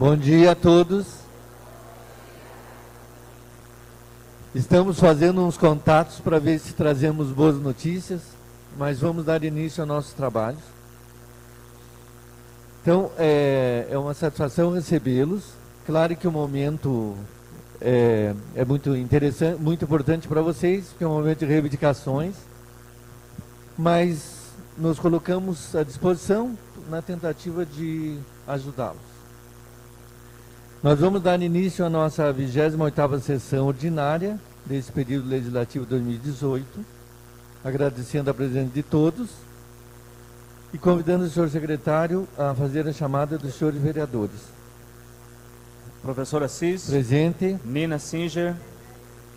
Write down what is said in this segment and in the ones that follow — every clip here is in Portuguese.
Bom dia a todos. Estamos fazendo uns contatos para ver se trazemos boas notícias, mas vamos dar início ao nosso trabalho. Então, é, é uma satisfação recebê-los. Claro que o momento é, é muito interessante, muito importante para vocês, porque é um momento de reivindicações, mas nos colocamos à disposição na tentativa de ajudá-los. Nós vamos dar início à nossa 28ª sessão ordinária desse período legislativo 2018, agradecendo a presença de todos e convidando o senhor secretário a fazer a chamada dos senhores vereadores. Professor Assis. Presente. Nina Singer.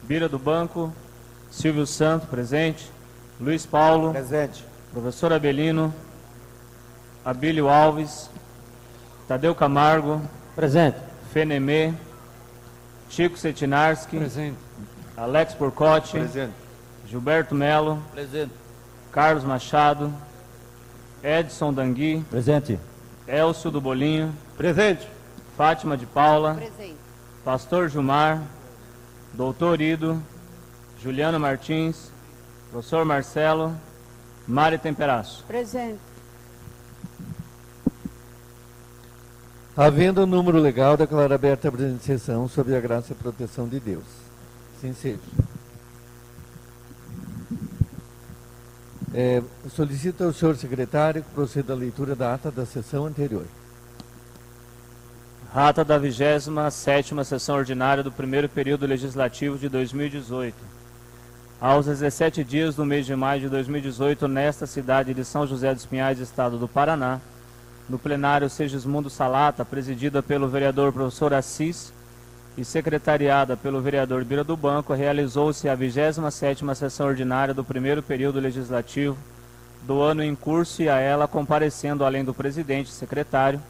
Bira do Banco. Silvio Santo, presente. Luiz Paulo. Presente. Professor Abelino. Abílio Alves. Tadeu Camargo. Presente. Fenemê, Chico Setinarski, Presente. Alex Porcotti, Presente. Gilberto Melo, Presente. Carlos Machado, Edson Dangui, Presente. Elcio do Bolinho, Presente. Fátima de Paula, Presente. Pastor Gilmar, Doutor Ido, Juliano Martins, Professor Marcelo, Mari Temperaço. Presente. Havendo o número legal, declaro aberta a presente sessão sob a graça e proteção de Deus. Sim seja. É, solicito ao senhor secretário que proceda à leitura da ata da sessão anterior. Rata da 27ª Sessão Ordinária do primeiro período legislativo de 2018. Aos 17 dias do mês de maio de 2018, nesta cidade de São José dos Pinhais, estado do Paraná, no plenário Segismundo Salata, presidida pelo vereador professor Assis e secretariada pelo vereador Bira do Banco, realizou-se a 27ª sessão ordinária do primeiro período legislativo do ano em curso e a ela comparecendo, além do presidente e secretário,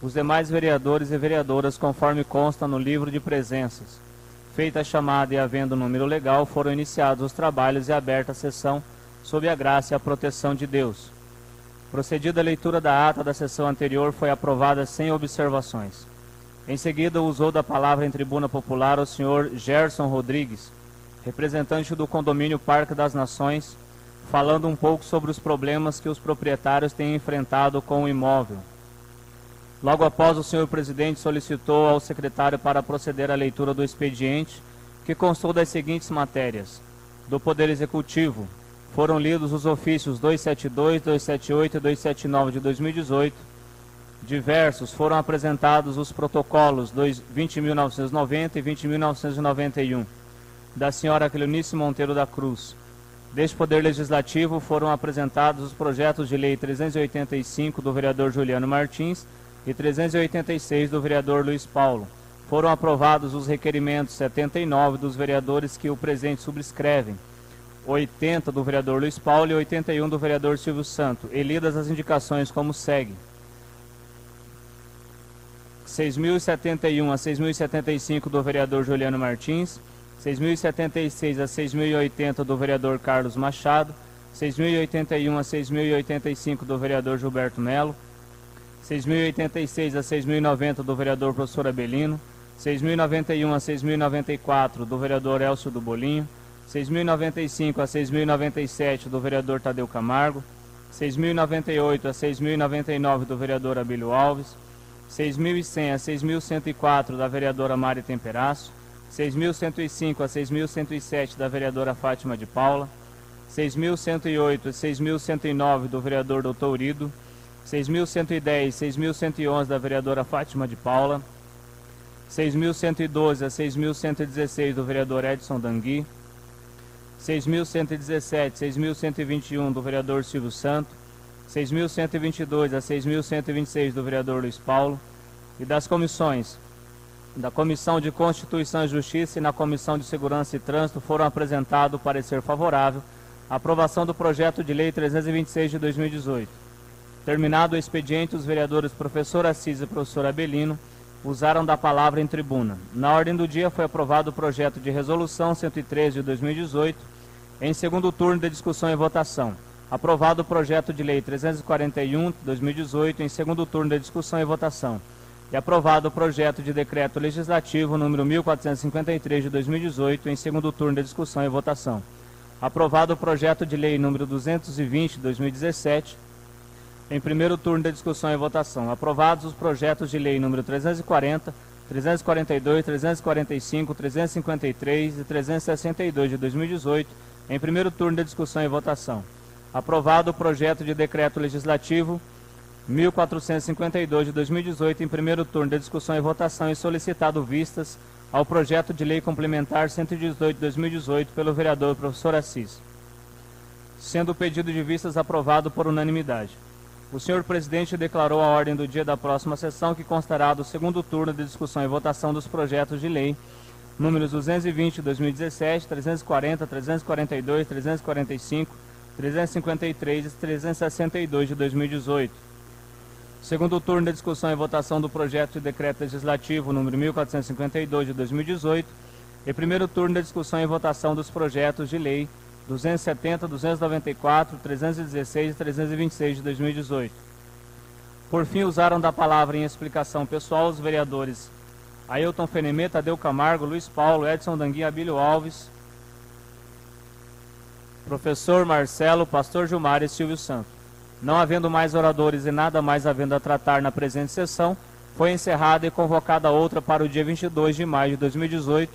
os demais vereadores e vereadoras, conforme consta no livro de presenças. Feita a chamada e havendo número legal, foram iniciados os trabalhos e aberta a sessão sob a graça e a proteção de Deus. Procedida a leitura da ata da sessão anterior, foi aprovada sem observações. Em seguida, usou da palavra em tribuna popular o senhor Gerson Rodrigues, representante do condomínio Parque das Nações, falando um pouco sobre os problemas que os proprietários têm enfrentado com o imóvel. Logo após, o senhor presidente solicitou ao secretário para proceder à leitura do expediente, que constou das seguintes matérias: do Poder Executivo, foram lidos os ofícios 272, 278 e 279 de 2018. Diversos foram apresentados os protocolos 20.990 e 20.991 da senhora Cleonice Monteiro da Cruz. Deste Poder Legislativo foram apresentados os projetos de lei 385 do vereador Juliano Martins e 386 do vereador Luiz Paulo. Foram aprovados os requerimentos 79 dos vereadores que o presente subscrevem 80 do vereador Luiz Paulo e 81 do vereador Silvio Santo, e lidas as indicações como segue. 6.071 a 6.075 do vereador Juliano Martins, 6.076 a 6.080 do vereador Carlos Machado, 6.081 a 6.085 do vereador Gilberto Melo, 6.086 a 6.090 do vereador professor Abelino, 6.091 a 6.094 do vereador Elcio do Bolinho, 6.095 a 6.097 do vereador Tadeu Camargo, 6.098 a 6.099 do vereador Abílio Alves, 6.100 a 6.104 da vereadora Mari Temperaço, 6.105 a 6.107 da vereadora Fátima de Paula, 6.108 a 6.109 do vereador Doutor Ido, 6.110 6.111 da vereadora Fátima de Paula, 6.112 a 6.116 do vereador Edson Dangui, 6.117, 6.121 do vereador Silvio Santo, 6.122 a 6.126 do vereador Luiz Paulo, e das comissões da Comissão de Constituição e Justiça e na Comissão de Segurança e Trânsito foram apresentado o parecer favorável à aprovação do projeto de lei 326 de 2018. Terminado o expediente, os vereadores professor Assis e professor Abelino usaram da palavra em tribuna. Na ordem do dia foi aprovado o projeto de resolução 103 de 2018, em segundo turno de discussão e votação. Aprovado o projeto de lei 341 de 2018, em segundo turno de discussão e votação. e aprovado o projeto de decreto legislativo número 1453 de 2018 em segundo turno de discussão e votação. Aprovado o projeto de lei número 220 de 2017 em primeiro turno de discussão e votação. Aprovados os projetos de lei número 340, 342, 345, 353 e 362 de 2018 em primeiro turno de discussão e votação. Aprovado o projeto de decreto legislativo 1452 de 2018 em primeiro turno de discussão e votação e solicitado vistas ao projeto de lei complementar 118 de 2018 pelo vereador professor Assis. Sendo o pedido de vistas aprovado por unanimidade. O senhor presidente declarou a ordem do dia da próxima sessão que constará do segundo turno de discussão e votação dos projetos de lei números 220 de 2017, 340, 342, 345, 353 e 362 de 2018. Segundo turno de discussão e votação do projeto de decreto legislativo número 1452 de 2018 e primeiro turno de discussão e votação dos projetos de lei 270, 294, 316 e 326 de 2018. Por fim, usaram da palavra em explicação pessoal os vereadores Ailton Fenemeta, Tadeu Camargo, Luiz Paulo, Edson Danguinha, Abílio Alves, professor Marcelo, pastor Gilmar e Silvio Santos. Não havendo mais oradores e nada mais havendo a tratar na presente sessão, foi encerrada e convocada outra para o dia 22 de maio de 2018,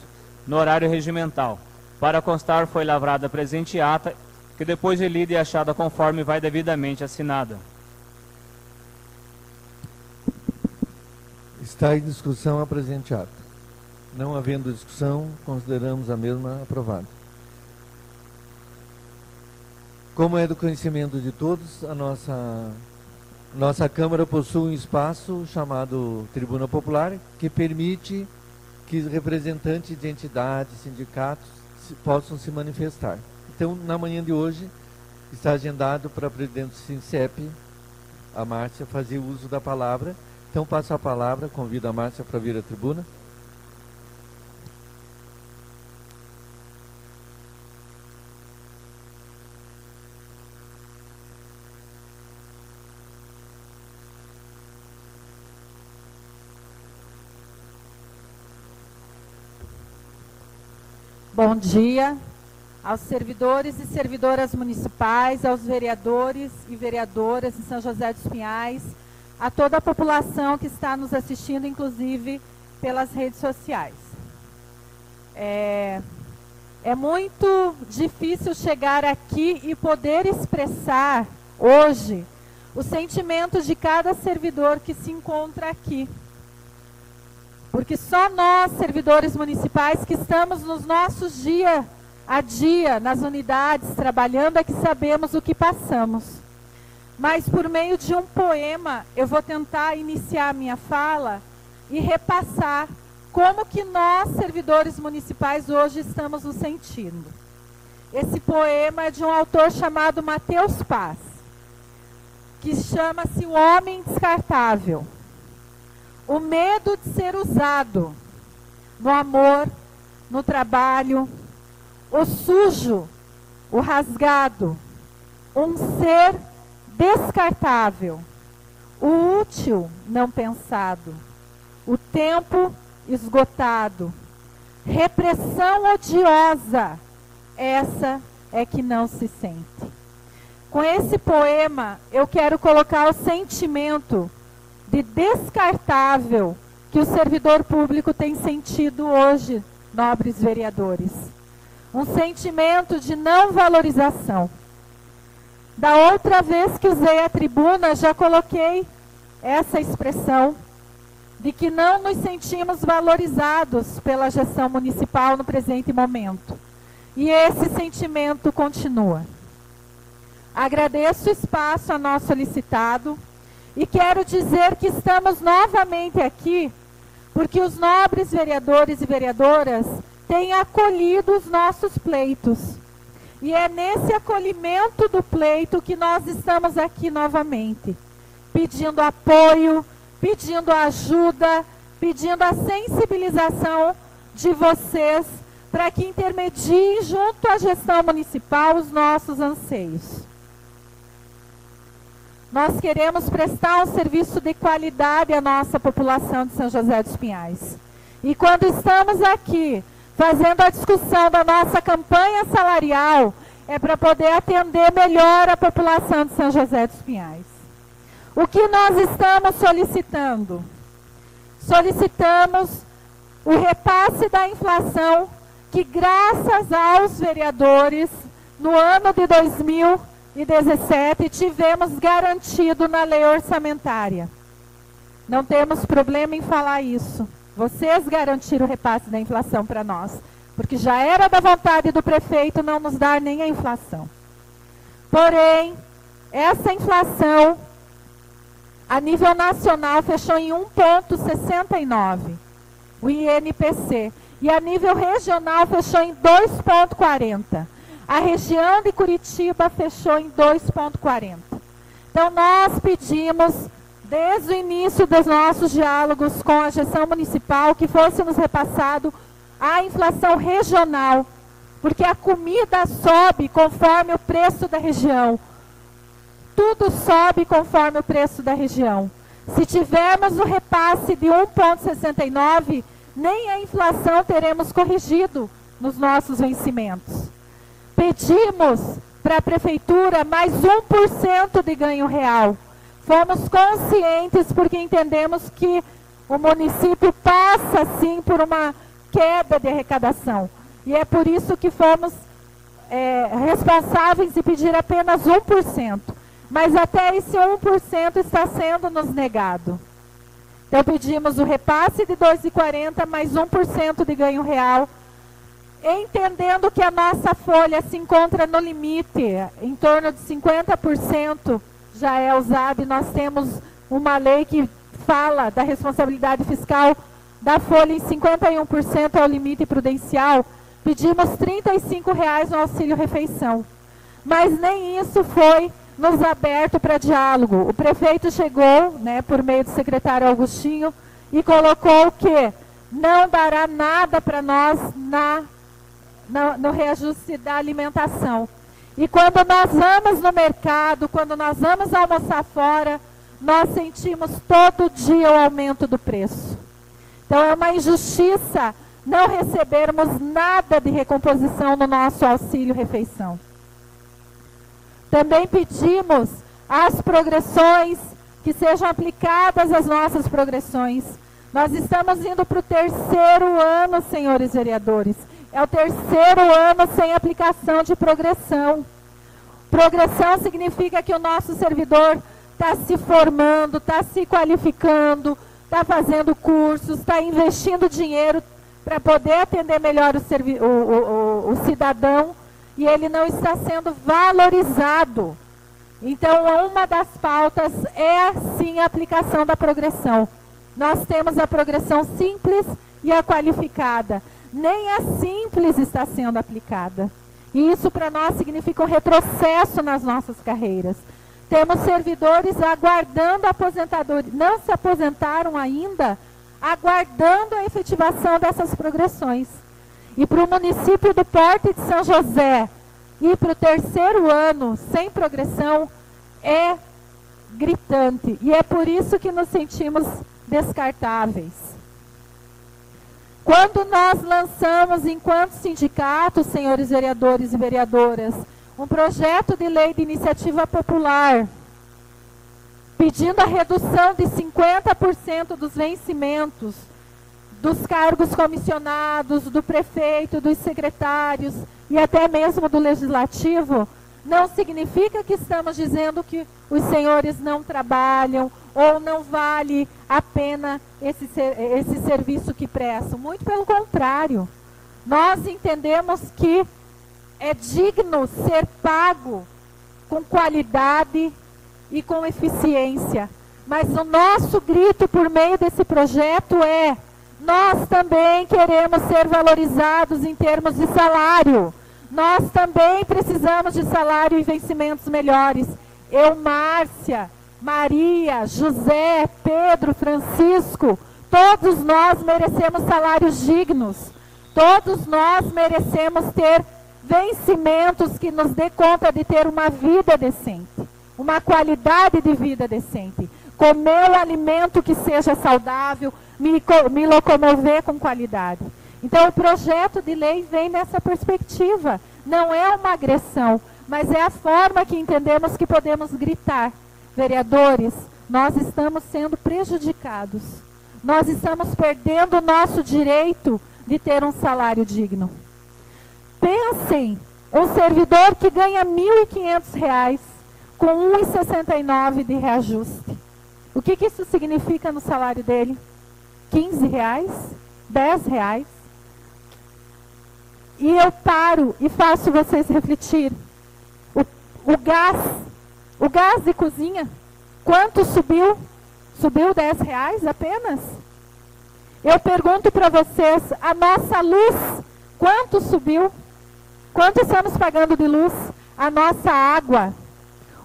no horário regimental. Para constar, foi lavrada a presente ata, que depois de lida e achada conforme vai devidamente assinada. Está em discussão a presente ata. Não havendo discussão, consideramos a mesma aprovada. Como é do conhecimento de todos, a nossa, nossa Câmara possui um espaço chamado Tribuna Popular, que permite que representantes de entidades, sindicatos, se, possam se manifestar. Então, na manhã de hoje, está agendado para a presidente do SINCEP, a Márcia, fazer uso da palavra. Então, passo a palavra, convido a Márcia para vir à tribuna. Bom dia aos servidores e servidoras municipais, aos vereadores e vereadoras de São José dos Pinhais, a toda a população que está nos assistindo, inclusive pelas redes sociais. É, é muito difícil chegar aqui e poder expressar hoje o sentimento de cada servidor que se encontra aqui. Porque só nós, servidores municipais, que estamos nos nossos dia a dia, nas unidades, trabalhando, é que sabemos o que passamos. Mas por meio de um poema, eu vou tentar iniciar a minha fala e repassar como que nós, servidores municipais, hoje estamos nos sentindo. Esse poema é de um autor chamado Mateus Paz, que chama-se O Homem Descartável. O medo de ser usado no amor, no trabalho, o sujo, o rasgado, um ser descartável, o útil não pensado, o tempo esgotado, repressão odiosa, essa é que não se sente. Com esse poema, eu quero colocar o sentimento de descartável que o servidor público tem sentido hoje, nobres vereadores. Um sentimento de não valorização. Da outra vez que usei a tribuna, já coloquei essa expressão de que não nos sentimos valorizados pela gestão municipal no presente momento. E esse sentimento continua. Agradeço o espaço a nós solicitado e quero dizer que estamos novamente aqui porque os nobres vereadores e vereadoras têm acolhido os nossos pleitos. E é nesse acolhimento do pleito que nós estamos aqui novamente, pedindo apoio, pedindo ajuda, pedindo a sensibilização de vocês para que intermediem junto à gestão municipal os nossos anseios. Nós queremos prestar um serviço de qualidade à nossa população de São José dos Pinhais. E quando estamos aqui fazendo a discussão da nossa campanha salarial, é para poder atender melhor a população de São José dos Pinhais. O que nós estamos solicitando? Solicitamos o repasse da inflação que, graças aos vereadores, no ano de 2017, tivemos garantido na lei orçamentária. Não temos problema em falar isso. Vocês garantiram o repasse da inflação para nós, porque já era da vontade do prefeito não nos dar nem a inflação. Porém, essa inflação a nível nacional fechou em 1,69 o INPC. E a nível regional fechou em 2,40. A região de Curitiba fechou em 2,40. Então, nós pedimos, desde o início dos nossos diálogos com a gestão municipal, que fosse nos repassado a inflação regional, porque a comida sobe conforme o preço da região. Tudo sobe conforme o preço da região. Se tivermos o repasse de 1,69, nem a inflação teremos corrigido nos nossos vencimentos. Pedimos para a prefeitura mais 1% de ganho real. Fomos conscientes porque entendemos que o município passa sim por uma queda de arrecadação. E é por isso que fomos é, responsáveis em pedir apenas 1%. Mas até esse 1% está sendo nos negado. Então pedimos o repasse de 2,40 mais 1% de ganho real, entendendo que a nossa folha se encontra no limite, em torno de 50% já é usado e nós temos uma lei que fala da responsabilidade fiscal da folha em 51% é o limite prudencial. Pedimos R$ 35,00 no auxílio refeição. Mas nem isso foi nos aberto para diálogo. O prefeito chegou, né, por meio do secretário Augustinho, e colocou que não dará nada para nós na, no, no reajuste da alimentação. E quando nós vamos no mercado, quando nós vamos almoçar fora, nós sentimos todo dia o aumento do preço. Então é uma injustiça não recebermos nada de recomposição no nosso auxílio refeição. Também pedimos as progressões que sejam aplicadas às nossas progressões. Nós estamos indo para o terceiro ano, senhores vereadores. É o terceiro ano sem aplicação de progressão. Progressão significa que o nosso servidor está se formando, está se qualificando, está fazendo cursos, está investindo dinheiro para poder atender melhor o, o, o, o cidadão e ele não está sendo valorizado. Então, uma das pautas é sim a aplicação da progressão. Nós temos a progressão simples e a qualificada. Nem a simples está sendo aplicada. E isso para nós significa um retrocesso nas nossas carreiras. Temos servidores aguardando a aposentadoria, não se aposentaram ainda, aguardando a efetivação dessas progressões. E para o município do Porto de São José ir para o terceiro ano sem progressão é gritante. E é por isso que nos sentimos descartáveis. Quando nós lançamos, enquanto sindicato, senhores vereadores e vereadoras, um projeto de lei de iniciativa popular, pedindo a redução de 50% dos vencimentos dos cargos comissionados, do prefeito, dos secretários e até mesmo do legislativo, não significa que estamos dizendo que os senhores não trabalham ou não vale a pena esse, esse serviço que prestam. Muito pelo contrário. Nós entendemos que é digno ser pago com qualidade e com eficiência. Mas o nosso grito por meio desse projeto é nós também queremos ser valorizados em termos de salário. Nós também precisamos de salário e vencimentos melhores. Eu, Márcia, Maria, José, Pedro, Francisco, todos nós merecemos salários dignos. Todos nós merecemos ter vencimentos que nos dê conta de ter uma vida decente. uma qualidade de vida decente. Comer o alimento que seja saudável, me, me locomover com qualidade. Então, o projeto de lei vem nessa perspectiva. Não é uma agressão, mas é a forma que entendemos que podemos gritar. Vereadores, nós estamos sendo prejudicados. Nós estamos perdendo o nosso direito de ter um salário digno. Pensem, um servidor que ganha R$ 1.500 com 1,69 de reajuste. O que, que, isso significa no salário dele? 15 reais? 10 reais? E eu paro e faço vocês refletir. O, o gás, o gás de cozinha, quanto subiu? Subiu 10 reais apenas? Eu pergunto para vocês, a nossa luz, quanto subiu? Quanto estamos pagando de luz? A nossa água.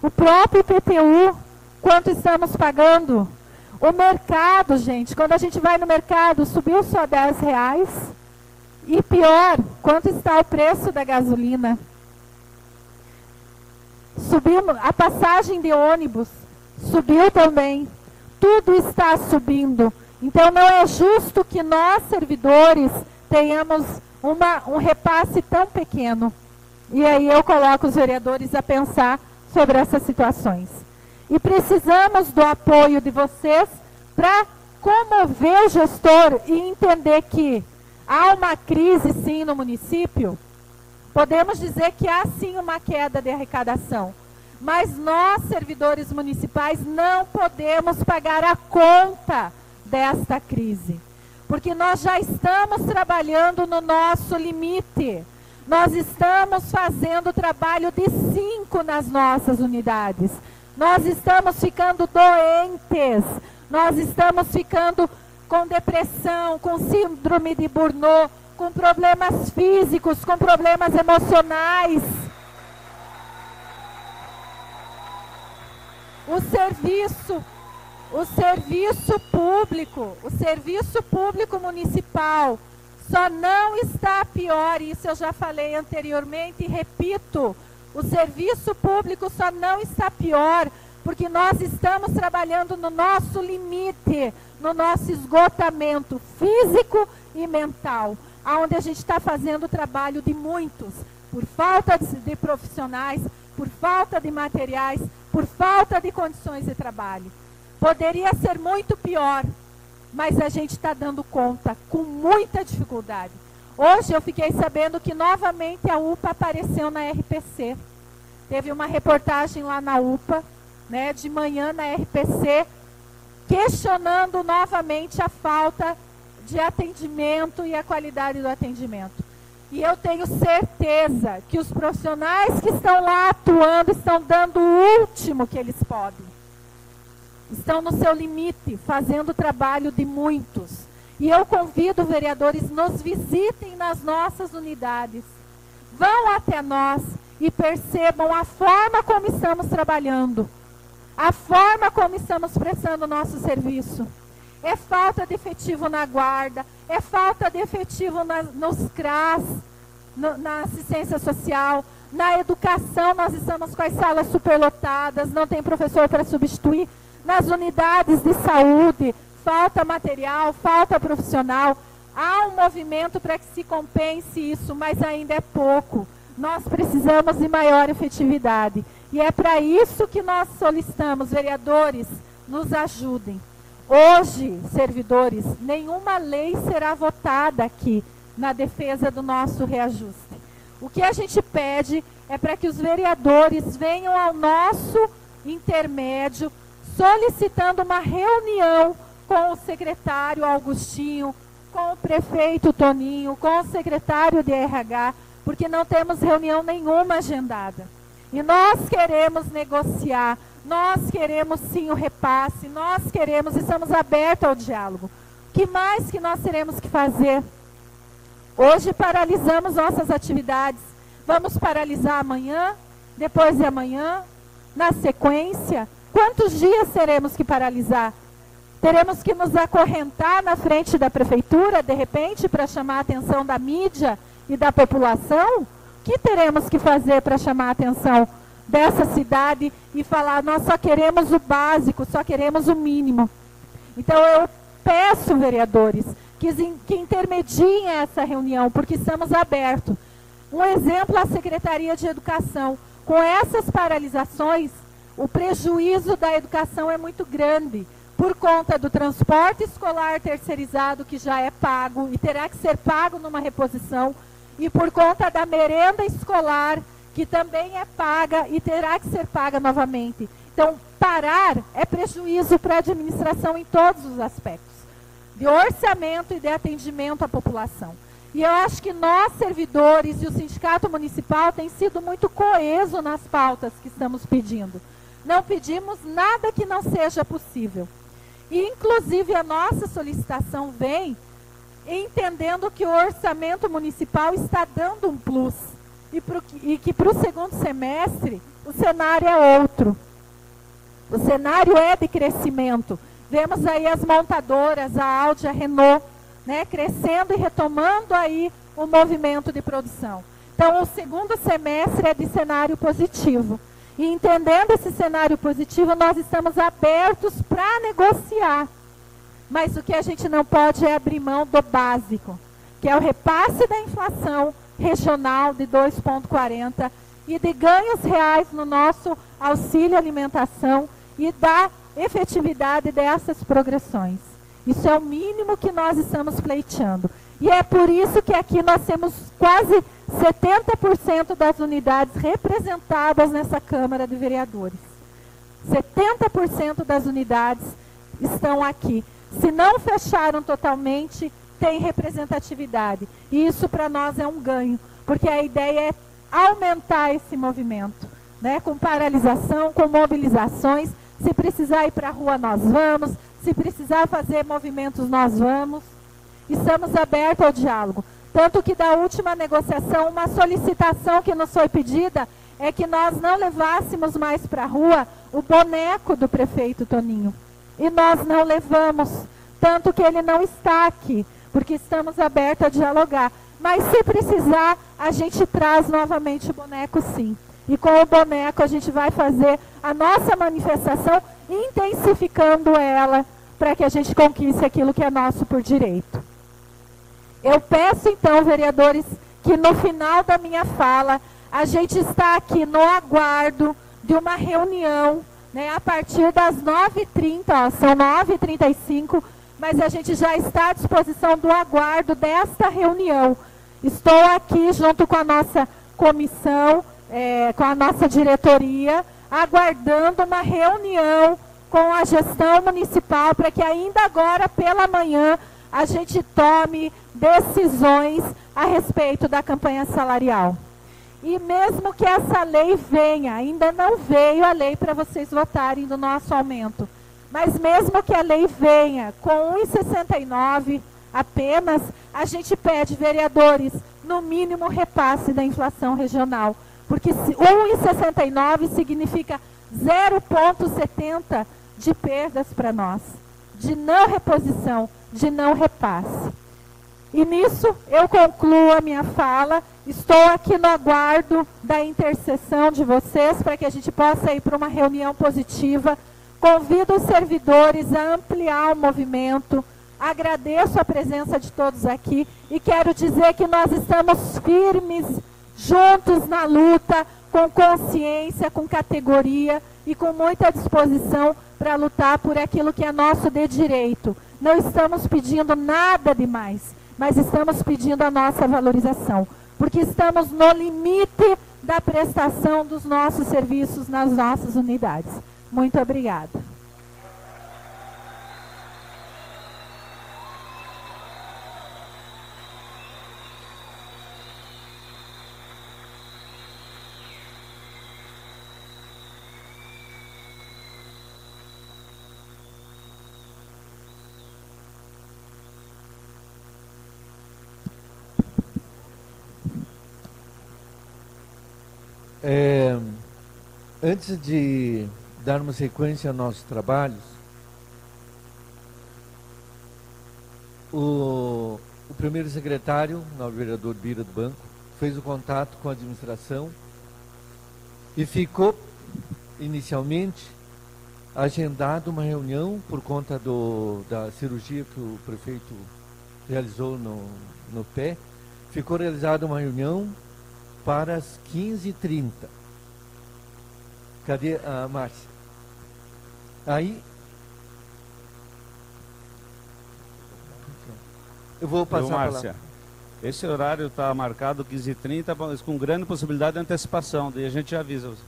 O próprio IPTU, quanto estamos pagando? O mercado, gente, quando a gente vai no mercado, subiu só 10 reais. E pior, quanto está o preço da gasolina? Subiu a passagem de ônibus, subiu também. Tudo está subindo. Então não é justo que nós, servidores, tenhamos uma, um repasse tão pequeno. E aí eu coloco os vereadores a pensar sobre essas situações. E precisamos do apoio de vocês para comover o gestor e entender que há uma crise sim no município. Podemos dizer que há sim uma queda de arrecadação. Mas nós, servidores municipais, não podemos pagar a conta desta crise. Porque nós já estamos trabalhando no nosso limite. Nós estamos fazendo trabalho de cinco nas nossas unidades. Nós estamos ficando doentes. Nós estamos ficando com depressão, com síndrome de Burnout, com problemas físicos, com problemas emocionais. O serviço o serviço público, o serviço público municipal só não está pior, isso eu já falei anteriormente e repito, o serviço público só não está pior porque nós estamos trabalhando no nosso limite, no nosso esgotamento físico e mental, aonde a gente está fazendo o trabalho de muitos, por falta de, de profissionais, por falta de materiais, por falta de condições de trabalho. Poderia ser muito pior, mas a gente está dando conta com muita dificuldade. Hoje eu fiquei sabendo que novamente a UPA apareceu na RPC. Teve uma reportagem lá na UPA, né, de manhã na RPC, questionando novamente a falta de atendimento e a qualidade do atendimento. E eu tenho certeza que os profissionais que estão lá atuando estão dando o último que eles podem estão no seu limite, fazendo o trabalho de muitos. E eu convido, vereadores, nos visitem nas nossas unidades. Vão até nós e percebam a forma como estamos trabalhando, a forma como estamos prestando o nosso serviço. É falta de efetivo na guarda, é falta de efetivo na, nos CRAS, no, na assistência social, na educação nós estamos com as salas superlotadas, não tem professor para substituir nas unidades de saúde, falta material, falta profissional. Há um movimento para que se compense isso, mas ainda é pouco. Nós precisamos de maior efetividade. E é para isso que nós solicitamos, vereadores, nos ajudem. Hoje, servidores, nenhuma lei será votada aqui na defesa do nosso reajuste. O que a gente pede é para que os vereadores venham ao nosso intermédio solicitando uma reunião com o secretário Augustinho, com o prefeito Toninho, com o secretário de RH, porque não temos reunião nenhuma agendada. E nós queremos negociar, nós queremos sim o repasse, nós queremos, estamos abertos ao diálogo. O que mais que nós teremos que fazer? Hoje paralisamos nossas atividades. Vamos paralisar amanhã, depois de amanhã, na sequência, Quantos dias teremos que paralisar? Teremos que nos acorrentar na frente da prefeitura, de repente, para chamar a atenção da mídia e da população? O que teremos que fazer para chamar a atenção dessa cidade e falar: nós só queremos o básico, só queremos o mínimo. Então eu peço, vereadores, que, que intermediem essa reunião, porque estamos abertos. Um exemplo, a Secretaria de Educação. Com essas paralisações, o prejuízo da educação é muito grande, por conta do transporte escolar terceirizado, que já é pago e terá que ser pago numa reposição, e por conta da merenda escolar, que também é paga e terá que ser paga novamente. Então, parar é prejuízo para a administração em todos os aspectos, de orçamento e de atendimento à população. E eu acho que nós, servidores e o sindicato municipal, tem sido muito coeso nas pautas que estamos pedindo. Não pedimos nada que não seja possível. E, inclusive, a nossa solicitação vem entendendo que o orçamento municipal está dando um plus. E, pro, e que para o segundo semestre o cenário é outro. O cenário é de crescimento. Vemos aí as montadoras, a Audi, a Renault, né, crescendo e retomando aí o movimento de produção. Então, o segundo semestre é de cenário positivo. E entendendo esse cenário positivo, nós estamos abertos para negociar. Mas o que a gente não pode é abrir mão do básico, que é o repasse da inflação regional de 2,40 e de ganhos reais no nosso auxílio alimentação e da efetividade dessas progressões. Isso é o mínimo que nós estamos pleiteando. E é por isso que aqui nós temos quase 70% das unidades representadas nessa Câmara de Vereadores. 70% das unidades estão aqui. Se não fecharam totalmente, tem representatividade. E isso para nós é um ganho, porque a ideia é aumentar esse movimento, né? com paralisação, com mobilizações. Se precisar ir para a rua, nós vamos. Se precisar fazer movimentos, nós vamos. Estamos abertos ao diálogo. Tanto que da última negociação, uma solicitação que nos foi pedida é que nós não levássemos mais para a rua o boneco do prefeito Toninho. E nós não levamos, tanto que ele não está aqui, porque estamos abertos a dialogar. Mas se precisar, a gente traz novamente o boneco sim. E com o boneco a gente vai fazer a nossa manifestação, intensificando ela, para que a gente conquiste aquilo que é nosso por direito. Eu peço então, vereadores, que no final da minha fala, a gente está aqui no aguardo de uma reunião, né, a partir das 9h30, são 9h35, mas a gente já está à disposição do aguardo desta reunião. Estou aqui junto com a nossa comissão, é, com a nossa diretoria, aguardando uma reunião com a gestão municipal para que ainda agora pela manhã a gente tome decisões a respeito da campanha salarial. E mesmo que essa lei venha, ainda não veio a lei para vocês votarem do nosso aumento, mas mesmo que a lei venha com 1,69 apenas, a gente pede, vereadores, no mínimo repasse da inflação regional. Porque 1,69 significa 0,70 de perdas para nós, de não reposição de não repasse. E nisso eu concluo a minha fala. Estou aqui no aguardo da intercessão de vocês para que a gente possa ir para uma reunião positiva. Convido os servidores a ampliar o movimento. Agradeço a presença de todos aqui e quero dizer que nós estamos firmes, juntos na luta, com consciência, com categoria e com muita disposição para lutar por aquilo que é nosso de direito não estamos pedindo nada demais, mas estamos pedindo a nossa valorização, porque estamos no limite da prestação dos nossos serviços nas nossas unidades. Muito obrigada. É, antes de darmos sequência aos nossos trabalhos, o, o primeiro secretário, o vereador Bira do Banco, fez o contato com a administração E ficou, inicialmente, agendada uma reunião por conta do, da cirurgia que o prefeito realizou no, no pé. Ficou realizada uma reunião para as 15h30. Cadê a Márcia? Aí. Eu vou passar Eu, Márcia, esse horário está marcado 15h30, mas com grande possibilidade de antecipação, daí a gente avisa você.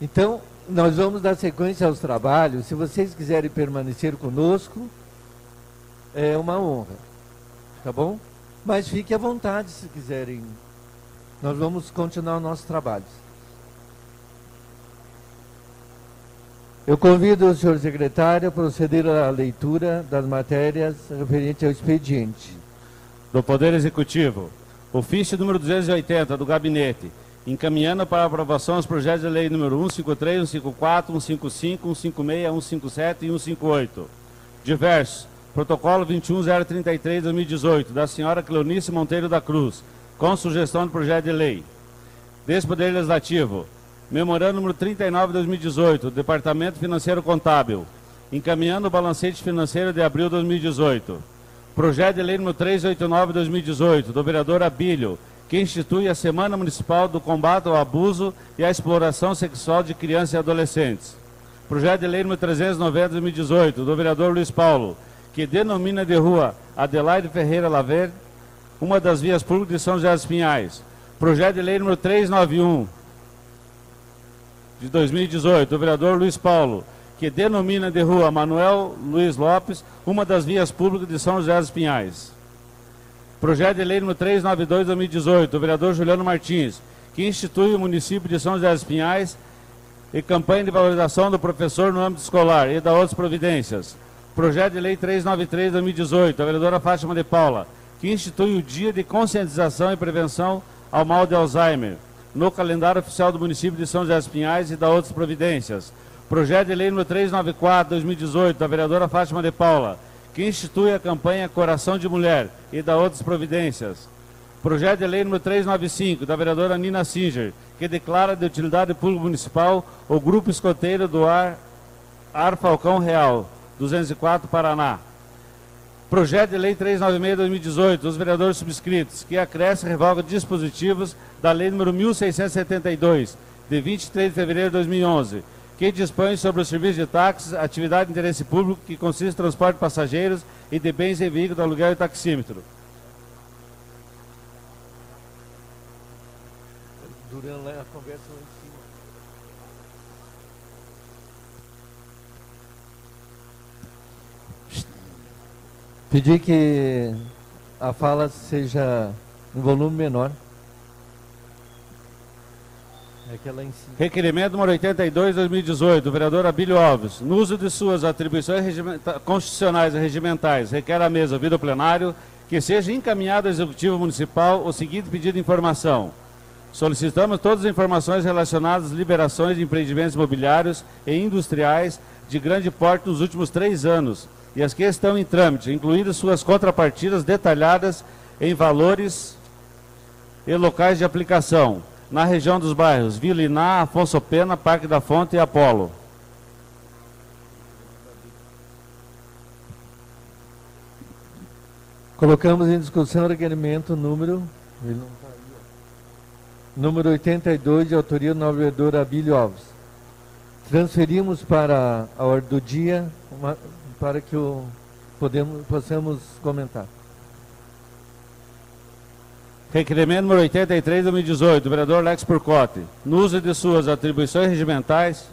Então, nós vamos dar sequência aos trabalhos. Se vocês quiserem permanecer conosco, é uma honra. Tá bom? Mas fique à vontade se quiserem. Nós vamos continuar os nossos trabalhos. Eu convido o senhor secretário a proceder à leitura das matérias referentes ao expediente. Do Poder Executivo, ofício número 280 do Gabinete, encaminhando para aprovação os projetos de lei número 153, 154, 155, 156, 157 e 158. Diversos. Protocolo 21033-2018, da senhora Cleonice Monteiro da Cruz, com sugestão de projeto de lei. Desse Poder Legislativo, Memorando número 39-2018, do Departamento Financeiro Contábil, encaminhando o balancete financeiro de abril de 2018. Projeto de lei número 389-2018, do vereador Abílio, que institui a Semana Municipal do Combate ao Abuso e à Exploração Sexual de Crianças e Adolescentes. Projeto de lei número 390-2018, do vereador Luiz Paulo, que denomina de rua Adelaide Ferreira Laver, uma das vias públicas de São José dos Pinhais. Projeto de lei número 391, de 2018, do vereador Luiz Paulo, que denomina de rua Manuel Luiz Lopes, uma das vias públicas de São José dos Pinhais. Projeto de lei número 392 de 2018, do vereador Juliano Martins, que institui o município de São José dos Pinhais e campanha de valorização do professor no âmbito escolar e da outras providências. Projeto de lei 393 de 2018, da vereadora Fátima de Paula, que institui o dia de conscientização e prevenção ao mal de Alzheimer no calendário oficial do município de São José dos Pinhais e da outras providências. Projeto de lei número 394, 2018, da vereadora Fátima de Paula, que institui a campanha Coração de Mulher e da outras providências. Projeto de lei número 395, da vereadora Nina Singer, que declara de utilidade pública municipal o grupo escoteiro do Ar, Ar Falcão Real, 204 Paraná. Projeto de Lei 396-2018, dos vereadores subscritos, que acresce e revoga dispositivos da Lei nº 1672, de 23 de fevereiro de 2011, que dispõe sobre o serviço de táxis, atividade de interesse público que consiste em transporte de passageiros e de bens em veículo aluguel e taxímetro. Durante a conversa lá em cima. Pedir que a fala seja em volume menor. É aquela em cima. Requerimento número 82, 2018, do vereador Abílio Alves. No uso de suas atribuições regimenta- constitucionais e regimentais, requer a mesa, o plenário, que seja encaminhado ao Executivo Municipal o seguinte pedido de informação. Solicitamos todas as informações relacionadas às liberações de empreendimentos imobiliários e industriais de grande porte nos últimos três anos e as que estão em trâmite, incluídas suas contrapartidas detalhadas em valores e locais de aplicação, na região dos bairros Vila Iná, Afonso Pena, Parque da Fonte e Apolo. Colocamos em discussão o requerimento número. Tá. Número 82, de autoria do novo vereador Abílio Alves. Transferimos para a ordem do dia uma- para que o, podemos, possamos comentar. Requerimento número 83, 2018, do vereador Lex Porcote. No uso de suas atribuições regimentais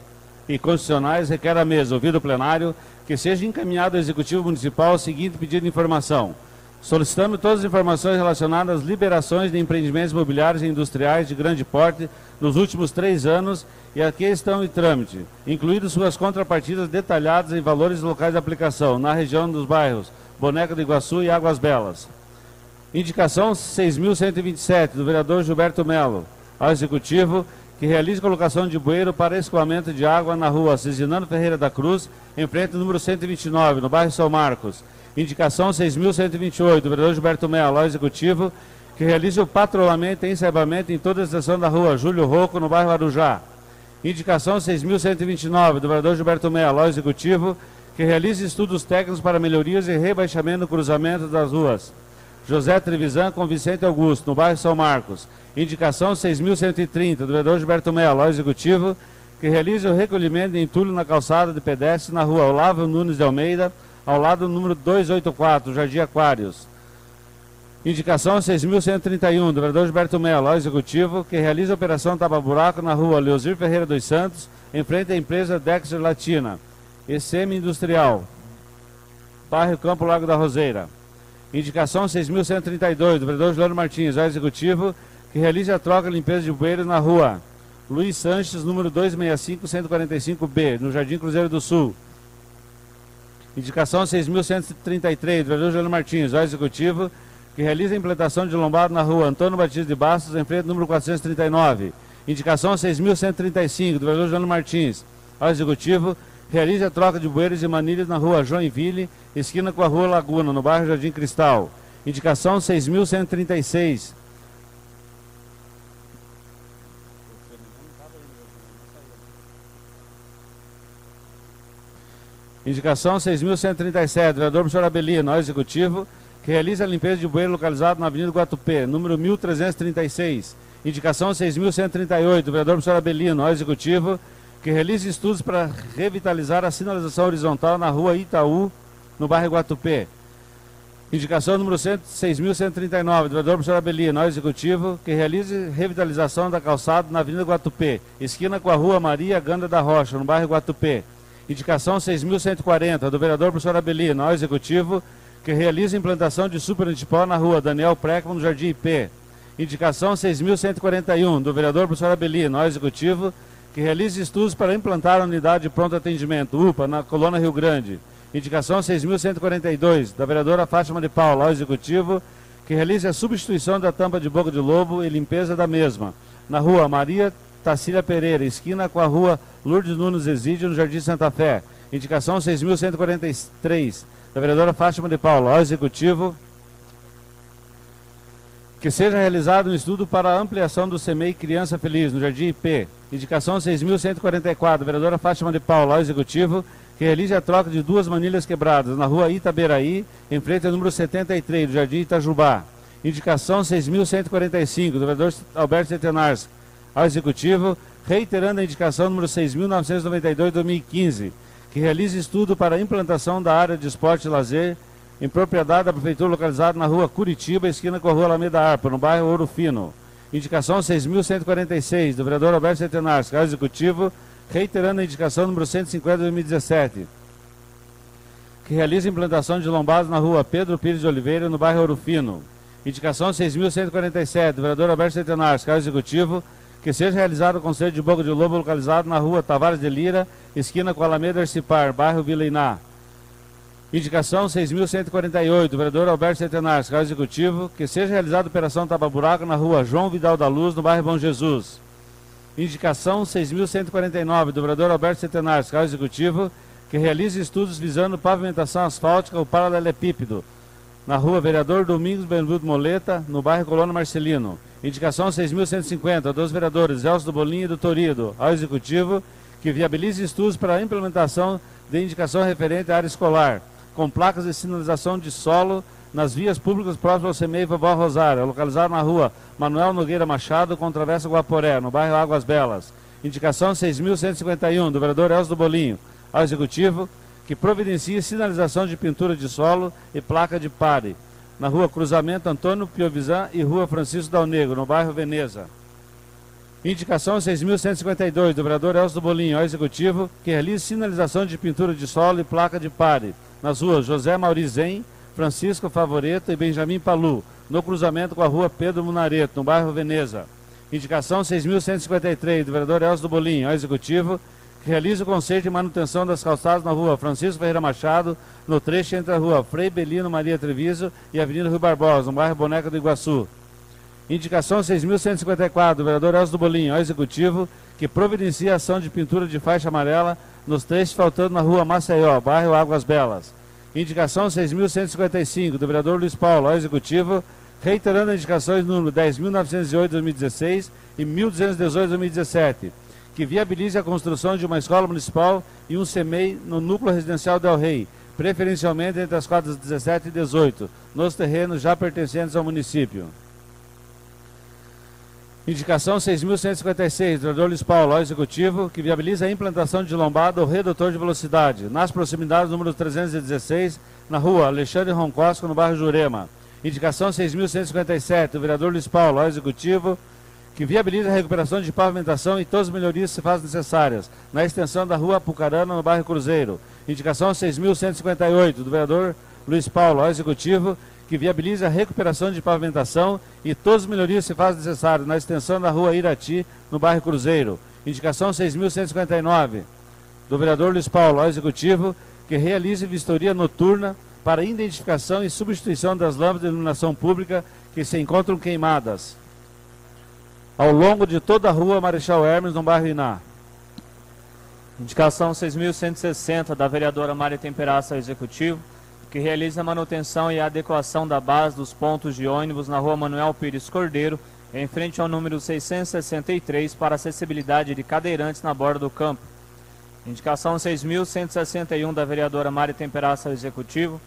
e constitucionais, requer a mesa, ouvido o plenário, que seja encaminhado ao Executivo Municipal o seguinte pedido de informação. Solicitamos todas as informações relacionadas às liberações de empreendimentos imobiliários e industriais de grande porte nos últimos três anos e a que estão em trâmite, incluídas suas contrapartidas detalhadas em valores locais de aplicação, na região dos bairros Boneca do Iguaçu e Águas Belas. Indicação 6.127, do vereador Gilberto Melo, ao Executivo, que realize colocação de bueiro para escoamento de água na rua Cezinando Ferreira da Cruz, em frente ao número 129, no bairro São Marcos. Indicação 6.128, do vereador Gilberto Mello, ao executivo, que realize o patrulhamento e encerramento em toda a estação da rua Júlio Rocco, no bairro Arujá. Indicação 6.129, do vereador Gilberto Mello, ao executivo, que realize estudos técnicos para melhorias e rebaixamento no cruzamento das ruas. José Trevisan com Vicente Augusto, no bairro São Marcos. Indicação 6.130, do vereador Gilberto Mello, ao executivo, que realize o recolhimento de entulho na calçada de pedestres na rua Olavo Nunes de Almeida, ao lado do número 284, Jardim Aquários. Indicação 6.131, do vereador Gilberto Mello, ao executivo, que realiza a operação tapa-buraco na rua Leozir Ferreira dos Santos, em frente à empresa Dexter Latina, ECM Industrial, bairro Campo Lago da Roseira. Indicação 6.132, do vereador Juliano Martins, ao executivo, que realize a troca e limpeza de bueiros na rua Luiz Sanches, número 265-145B, no Jardim Cruzeiro do Sul. Indicação 6.133, do vereador Juliano Martins, ao executivo, que realiza a implantação de lombado na rua Antônio Batista de Bastos, em frente número 439. Indicação 6.135, do vereador Juliano Martins, ao executivo, realize a troca de bueiros e manilhas na rua Joinville, esquina com a rua Laguna, no bairro Jardim Cristal. Indicação 6.136, Indicação 6.137, vereador professor Abelino, ao executivo, que realiza a limpeza de bueiro localizado na Avenida Guatupê, número 1336. Indicação 6.138, vereador professor Abelino, ao executivo, que realiza estudos para revitalizar a sinalização horizontal na rua Itaú, no bairro Guatupê. Indicação número 6.139, do vereador professor Abelino, ao executivo, que realize revitalização da calçada na Avenida Guatupê, esquina com a rua Maria Ganda da Rocha, no bairro Guatupê. Indicação 6.140, do vereador professor Abelino, ao executivo, que realiza implantação de superantipó na rua Daniel Preckman, no Jardim IP. Indicação 6.141, do vereador professor Abelino, ao executivo, que realize estudos para implantar a unidade de pronto atendimento, UPA, na colônia Rio Grande. Indicação 6.142, da vereadora Fátima de Paula, ao executivo, que realize a substituição da tampa de boca de lobo e limpeza da mesma, na rua Maria Tacília Pereira, esquina com a rua Lourdes Nunes Exídio, no Jardim Santa Fé. Indicação 6.143, da vereadora Fátima de Paula, ao Executivo, que seja realizado um estudo para a ampliação do CEMEI Criança Feliz, no Jardim IP. Indicação 6.144, vereadora Fátima de Paula, ao Executivo, que realize a troca de duas manilhas quebradas na rua Itaberaí, em frente ao número 73, do Jardim Itajubá. Indicação 6.145, do vereador Alberto Centenars, ao Executivo, reiterando a indicação número 6.992-2015, que realize estudo para a implantação da área de esporte e lazer em propriedade da Prefeitura localizada na rua Curitiba, esquina com a rua Alameda Arpa, no bairro Ouro Fino. Indicação 6.146, do vereador Alberto Centenares, ao Executivo, reiterando a indicação número 150-2017, que realiza implantação de lombadas na rua Pedro Pires de Oliveira, no bairro Ouro Fino. Indicação 6.147, do vereador Alberto Centenares, ao Executivo, que seja realizado o conselho de Boca de Lobo localizado na rua Tavares de Lira, esquina com Alameda Arcipar, bairro Vila Iná. Indicação 6.148, vereador Alberto Centenares, cargo executivo, que seja realizada operação tapa-buraco na rua João Vidal da Luz, no bairro Bom Jesus. Indicação 6.149, do vereador Alberto Centenares, cargo executivo, que realize estudos visando pavimentação asfáltica ou paralelepípedo, na rua Vereador Domingos Benvudo Moleta, no bairro Colônia Marcelino. Indicação 6.150 dos vereadores Elcio do Bolinho e do Torido ao Executivo, que viabilize estudos para a implementação de indicação referente à área escolar, com placas de sinalização de solo nas vias públicas próximas ao CMEI Vovó Rosário, localizado na rua Manuel Nogueira Machado, com Travessa Guaporé, no bairro Águas Belas. Indicação 6.151 do vereador Elcio do Bolinho ao Executivo, que providencie sinalização de pintura de solo e placa de pare na rua Cruzamento Antônio Piovisan e rua Francisco Dal Negro, no bairro Veneza. Indicação 6.152 do vereador Elcio Bolinho ao Executivo, que realize sinalização de pintura de solo e placa de pare nas ruas José Maurizen, Francisco Favoreto e Benjamin Palu, no cruzamento com a rua Pedro Munareto, no bairro Veneza. Indicação 6.153 do vereador Elcio Bolinho ao Executivo, realiza o conserto de manutenção das calçadas na rua Francisco Ferreira Machado, no trecho entre a rua Frei Belino Maria Treviso e a Avenida Rio Barbosa, no bairro Boneca do Iguaçu. Indicação 6.154, do vereador Elcio do Bolinho, ao Executivo, que providencia ação de pintura de faixa amarela nos trechos faltando na rua Maceió, bairro Águas Belas. Indicação 6.155, do vereador Luiz Paulo, ao Executivo, reiterando as indicações número 10.908-2016 e 1.218-2017, que viabilize a construção de uma escola municipal e um CEMEI no núcleo residencial Del Rey, preferencialmente entre as quadras 17 e 18, nos terrenos já pertencentes ao município. Indicação 6.156, do vereador Luiz Paulo, ao Executivo, que viabiliza a implantação de lombada ou redutor de velocidade, nas proximidades do número 316, na rua Alexandre Roncosco, no bairro Jurema. Indicação 6.157, do vereador Luiz Paulo, ao Executivo, que viabiliza a recuperação de pavimentação e todas as melhorias se fazem necessárias, na extensão da rua Apucarana, no bairro Cruzeiro. Indicação 6.158, do vereador Luiz Paulo, ao Executivo, que viabiliza a recuperação de pavimentação e todas as melhorias se fazem necessárias na extensão da rua Irati, no bairro Cruzeiro. Indicação 6.159, do vereador Luiz Paulo, ao Executivo, que realize vistoria noturna para identificação e substituição das lâmpadas de iluminação pública que se encontram queimadas ao longo de toda a rua Marechal Hermes, no bairro Iná. Indicação 6.160 da vereadora Maria Temperaça ao Executivo, que realiza a manutenção e adequação da base dos pontos de ônibus na rua Manuel Pires Cordeiro, em frente ao número 663, para acessibilidade de cadeirantes na borda do campo. Indicação 6.161 da vereadora Mari Temperaça ao Executivo,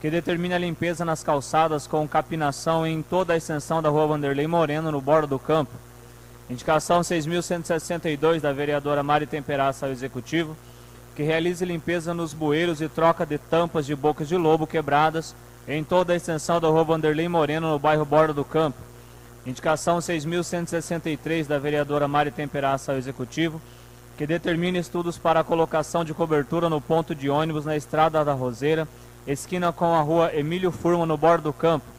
que determina a limpeza nas calçadas com capinação em toda a extensão da rua Vanderlei Moreno, no bordo do campo. Indicação 6.162 da vereadora Mari Temperaça ao Executivo, que realize limpeza nos bueiros e troca de tampas de bocas de lobo quebradas em toda a extensão da rua Vanderlei Moreno, no bairro Borda do Campo. Indicação 6.163 da vereadora Mari Temperaça ao Executivo, que determine estudos para a colocação de cobertura no ponto de ônibus na Estrada da Roseira, esquina com a rua Emílio Furma, no Borda do Campo.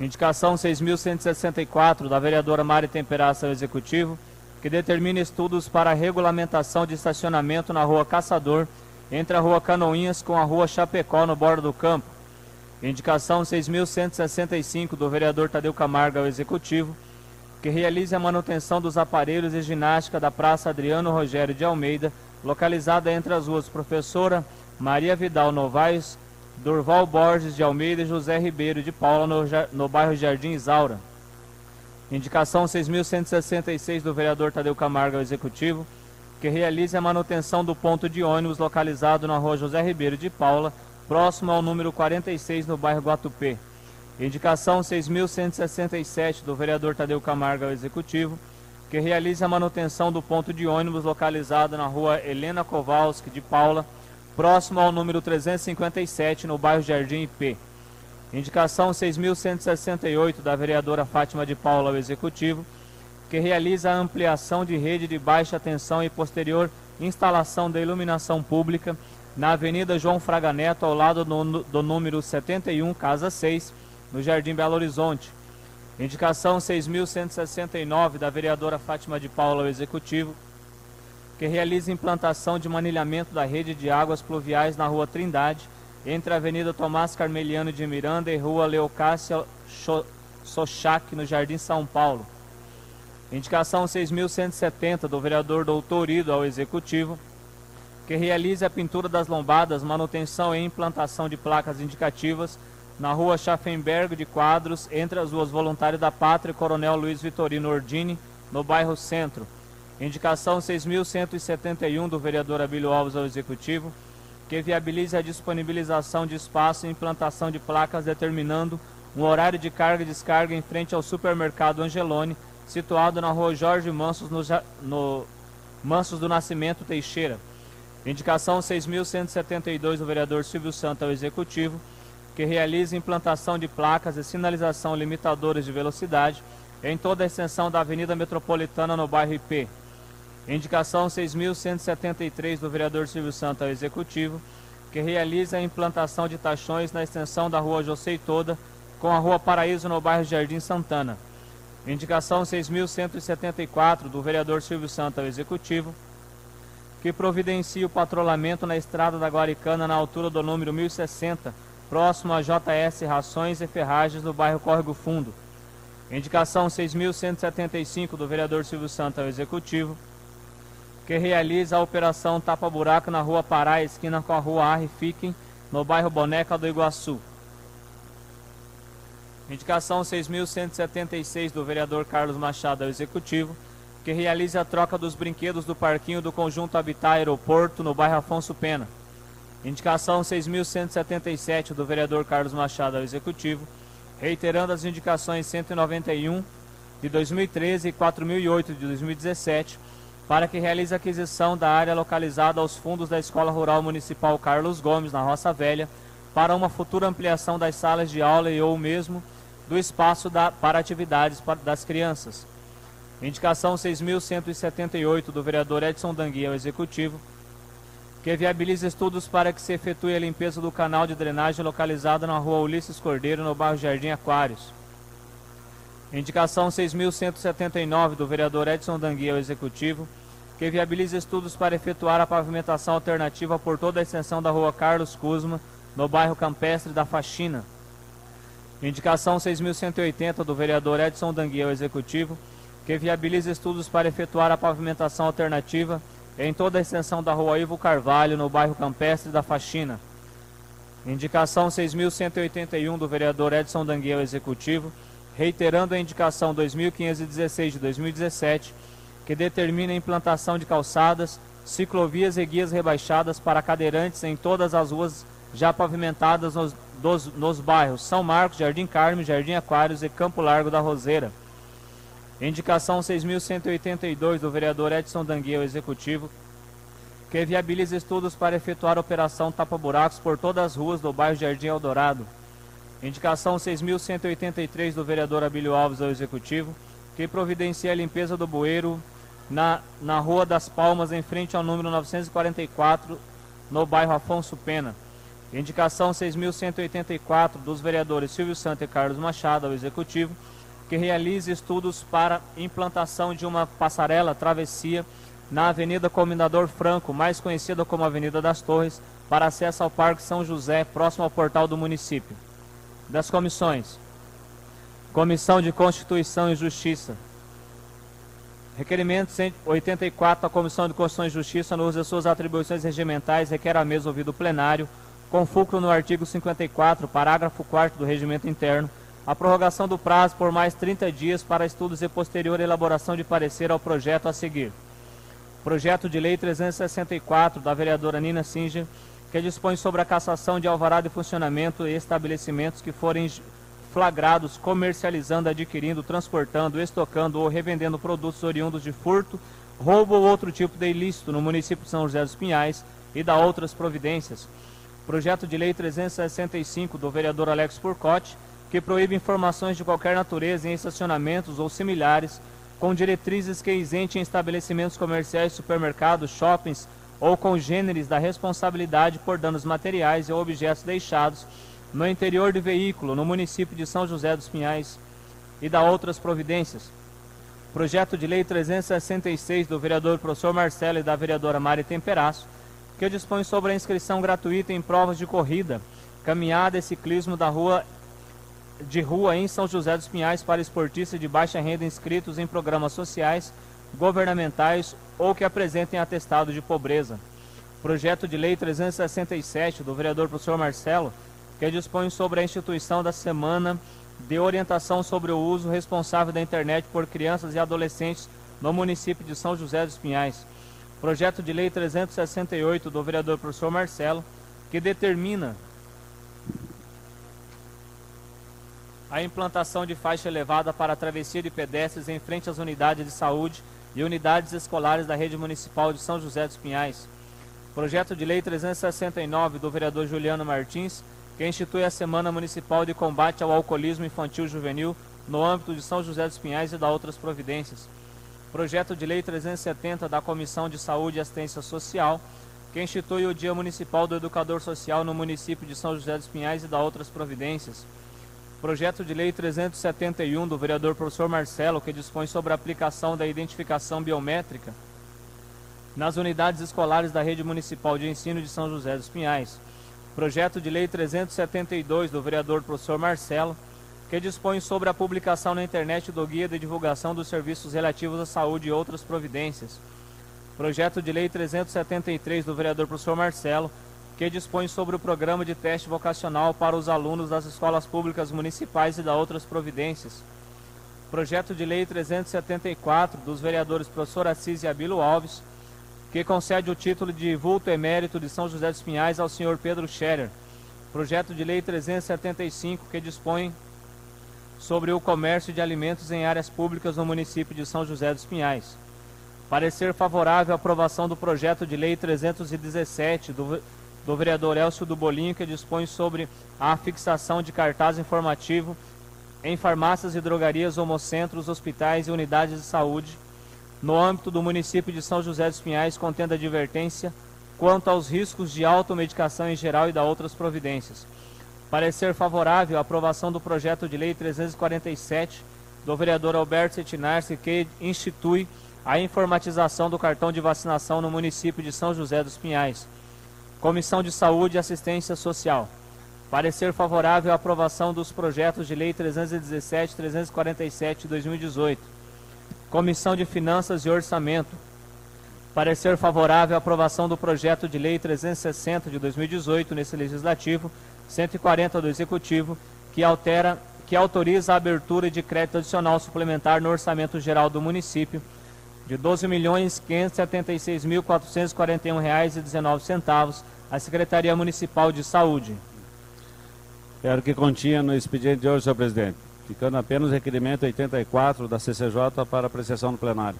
Indicação 6.164 da vereadora Mari Temperaça ao Executivo, que determina estudos para regulamentação de estacionamento na rua Caçador, entre a rua Canoinhas com a rua Chapecó, no bordo do campo. Indicação 6.165 do vereador Tadeu Camargo ao Executivo, que realize a manutenção dos aparelhos de ginástica da Praça Adriano Rogério de Almeida, localizada entre as ruas Professora Maria Vidal Novaes, Durval Borges de Almeida e José Ribeiro de Paula, no, no bairro Jardim Isaura. Indicação 6.166 do vereador Tadeu Camargo ao Executivo, que realize a manutenção do ponto de ônibus localizado na rua José Ribeiro de Paula, próximo ao número 46 no bairro Guatupê. Indicação 6.167 do vereador Tadeu Camargo ao Executivo, que realize a manutenção do ponto de ônibus localizado na rua Helena Kowalski de Paula, próximo ao número 357 no bairro Jardim IP. Indicação 6.168 da vereadora Fátima de Paula ao Executivo, que realiza a ampliação de rede de baixa tensão e posterior instalação da iluminação pública na Avenida João Fraga Neto, ao lado do, do número 71, Casa 6, no Jardim Belo Horizonte. Indicação 6.169 da vereadora Fátima de Paula ao Executivo, que realiza implantação de manilhamento da rede de águas pluviais na Rua Trindade, entre a Avenida Tomás Carmeliano de Miranda e Rua Leocácia Sochac, no Jardim São Paulo. Indicação 6.170 do vereador Doutor Ido ao Executivo, que realize a pintura das lombadas, manutenção e implantação de placas indicativas na Rua Schaffenberg de Quadros, entre as ruas Voluntário da Pátria e Coronel Luiz Vitorino Ordini, no bairro Centro. Indicação 6.171 do vereador Abílio Alves ao Executivo, que viabilize a disponibilização de espaço e implantação de placas determinando um horário de carga e descarga em frente ao supermercado Angelone, situado na rua Jorge Mansos, no, no Mansos do Nascimento Teixeira. Indicação 6.172 do vereador Silvio Santos ao Executivo, que realize implantação de placas e sinalização limitadoras de velocidade em toda a extensão da Avenida Metropolitana no bairro IP. Indicação 6.173 do vereador Silvio Santos ao Executivo, que realiza a implantação de taxões na extensão da rua Josei Toda com a rua Paraíso no bairro Jardim Santana. Indicação 6.174 do vereador Silvio Santos ao Executivo, que providencia o patrulhamento na estrada da Guaricana na altura do número 1060, próximo a JS Rações e Ferragens no bairro Córrego Fundo. Indicação 6.175 do vereador Silvio Santos ao Executivo, que realiza a operação Tapa Buraco na rua Pará, esquina com a rua Arre Fiquem, no bairro Boneca do Iguaçu. Indicação 6.176 do vereador Carlos Machado ao Executivo, que realiza a troca dos brinquedos do parquinho do Conjunto Habitat Aeroporto no bairro Afonso Pena. Indicação 6.177 do vereador Carlos Machado ao Executivo, reiterando as indicações 191 de 2013 e 4008 de 2017, para que realize a aquisição da área localizada aos fundos da Escola Rural Municipal Carlos Gomes, na Roça Velha, para uma futura ampliação das salas de aula e ou mesmo do espaço da, para atividades das crianças. Indicação 6.178 do vereador Edson Dangui ao Executivo, que viabiliza estudos para que se efetue a limpeza do canal de drenagem localizado na rua Ulisses Cordeiro, no bairro Jardim Aquários. Indicação 6.179 do vereador Edson Dangui ao Executivo, que viabiliza estudos para efetuar a pavimentação alternativa por toda a extensão da rua Carlos Cusma, no bairro Campestre da Faxina. Indicação 6.180 do vereador Edson Dangui ao Executivo, que viabiliza estudos para efetuar a pavimentação alternativa em toda a extensão da rua Ivo Carvalho, no bairro Campestre da Faxina. Indicação 6.181 do vereador Edson Danguiel Executivo, reiterando a indicação 2.516 de 2017, que determina a implantação de calçadas, ciclovias e guias rebaixadas para cadeirantes em todas as ruas já pavimentadas nos, dos, nos bairros São Marcos, Jardim Carme, Jardim Aquários e Campo Largo da Roseira. Indicação 6.182 do vereador Edson Danguiel, executivo, que viabiliza estudos para efetuar a operação tapa-buracos por todas as ruas do bairro Jardim Eldorado. Indicação 6.183 do vereador Abílio Alves ao executivo, que providencia a limpeza do bueiro na, na Rua das Palmas, em frente ao número 944, no bairro Afonso Pena. Indicação 6.184 dos vereadores Silvio Santos e Carlos Machado ao executivo, que realize estudos para implantação de uma passarela travessia na Avenida Comendador Franco, mais conhecida como Avenida das Torres, para acesso ao Parque São José, próximo ao portal do município. Das comissões: Comissão de Constituição e Justiça. Requerimento 184 da Comissão de Constituição e Justiça, no uso de suas atribuições regimentais, requer a mesa ouvido plenário, com fulcro no artigo 54, parágrafo 4 do Regimento Interno, a prorrogação do prazo por mais 30 dias para estudos e posterior elaboração de parecer ao projeto a seguir. Projeto de Lei 364 da vereadora Nina Singer, que dispõe sobre a cassação de alvará de funcionamento e estabelecimentos que forem flagrados comercializando, adquirindo, transportando, estocando ou revendendo produtos oriundos de furto, roubo ou outro tipo de ilícito no município de São José dos Pinhais e da outras providências. Projeto de Lei 365 do vereador Alex Porcotti, que proíbe informações de qualquer natureza em estacionamentos ou similares, com diretrizes que isentem estabelecimentos comerciais, supermercados, shoppings ou congêneres da responsabilidade por danos materiais ou objetos deixados no interior de veículo no município de São José dos Pinhais e da outras providências. Projeto de Lei 366 do vereador professor Marcelo e da vereadora Mari Temperaço, que dispõe sobre a inscrição gratuita em provas de corrida, caminhada e ciclismo da rua de rua em São José dos Pinhais para esportistas de baixa renda inscritos em programas sociais, governamentais ou que apresentem atestado de pobreza. Projeto de Lei 367 do vereador professor Marcelo, que dispõe sobre a instituição da Semana de Orientação sobre o Uso Responsável da Internet por Crianças e Adolescentes no município de São José dos Pinhais. Projeto de Lei 368 do vereador professor Marcelo, que determina a implantação de faixa elevada para a travessia de pedestres em frente às unidades de saúde e unidades escolares da rede municipal de São José dos Pinhais. Projeto de Lei 369 do vereador Juliano Martins, que institui a Semana Municipal de Combate ao Alcoolismo Infantil Juvenil no âmbito de São José dos Pinhais e da outras providências. Projeto de Lei 370 da Comissão de Saúde e Assistência Social, que institui o Dia Municipal do Educador Social no município de São José dos Pinhais e da outras providências Projeto de Lei 371 do vereador professor Marcelo, que dispõe sobre a aplicação da identificação biométrica nas unidades escolares da Rede Municipal de Ensino de São José dos Pinhais. Projeto de Lei 372 do vereador professor Marcelo, que dispõe sobre a publicação na internet do Guia de Divulgação dos Serviços Relativos à Saúde e outras providências. Projeto de Lei 373 do vereador professor Marcelo, que dispõe sobre o programa de teste vocacional para os alunos das escolas públicas municipais e da outras providências. Projeto de Lei 374 dos vereadores professor Assis e Abilo Alves, que concede o título de vulto emérito de São José dos Pinhais ao senhor Pedro Scherer. Projeto de Lei 375, que dispõe sobre o comércio de alimentos em áreas públicas no município de São José dos Pinhais. Parecer favorável à aprovação do projeto de lei 317 do, do vereador Elcio do Bolinho, que dispõe sobre a fixação de cartaz informativo em farmácias e drogarias, homocentros, hospitais e unidades de saúde no âmbito do município de São José dos Pinhais, contendo advertência quanto aos riscos de automedicação em geral e da outras providências Parecer favorável à aprovação do projeto de lei 347 do vereador Alberto Cetinarski, que institui a informatização do cartão de vacinação no município de São José dos Pinhais. Comissão de Saúde e Assistência Social. Parecer favorável à aprovação dos projetos de lei 317 e 347 de 2018. Comissão de Finanças e Orçamento. Parecer favorável à aprovação do projeto de lei 360 de 2018 nesse legislativo 140 do Executivo, que altera que autoriza a abertura de crédito adicional suplementar no orçamento geral do município de R$ 12.576.441,19 à Secretaria Municipal de Saúde. Era o que continha no expediente de hoje, senhor presidente, ficando apenas o requerimento 84 da CCJ para apreciação no plenário.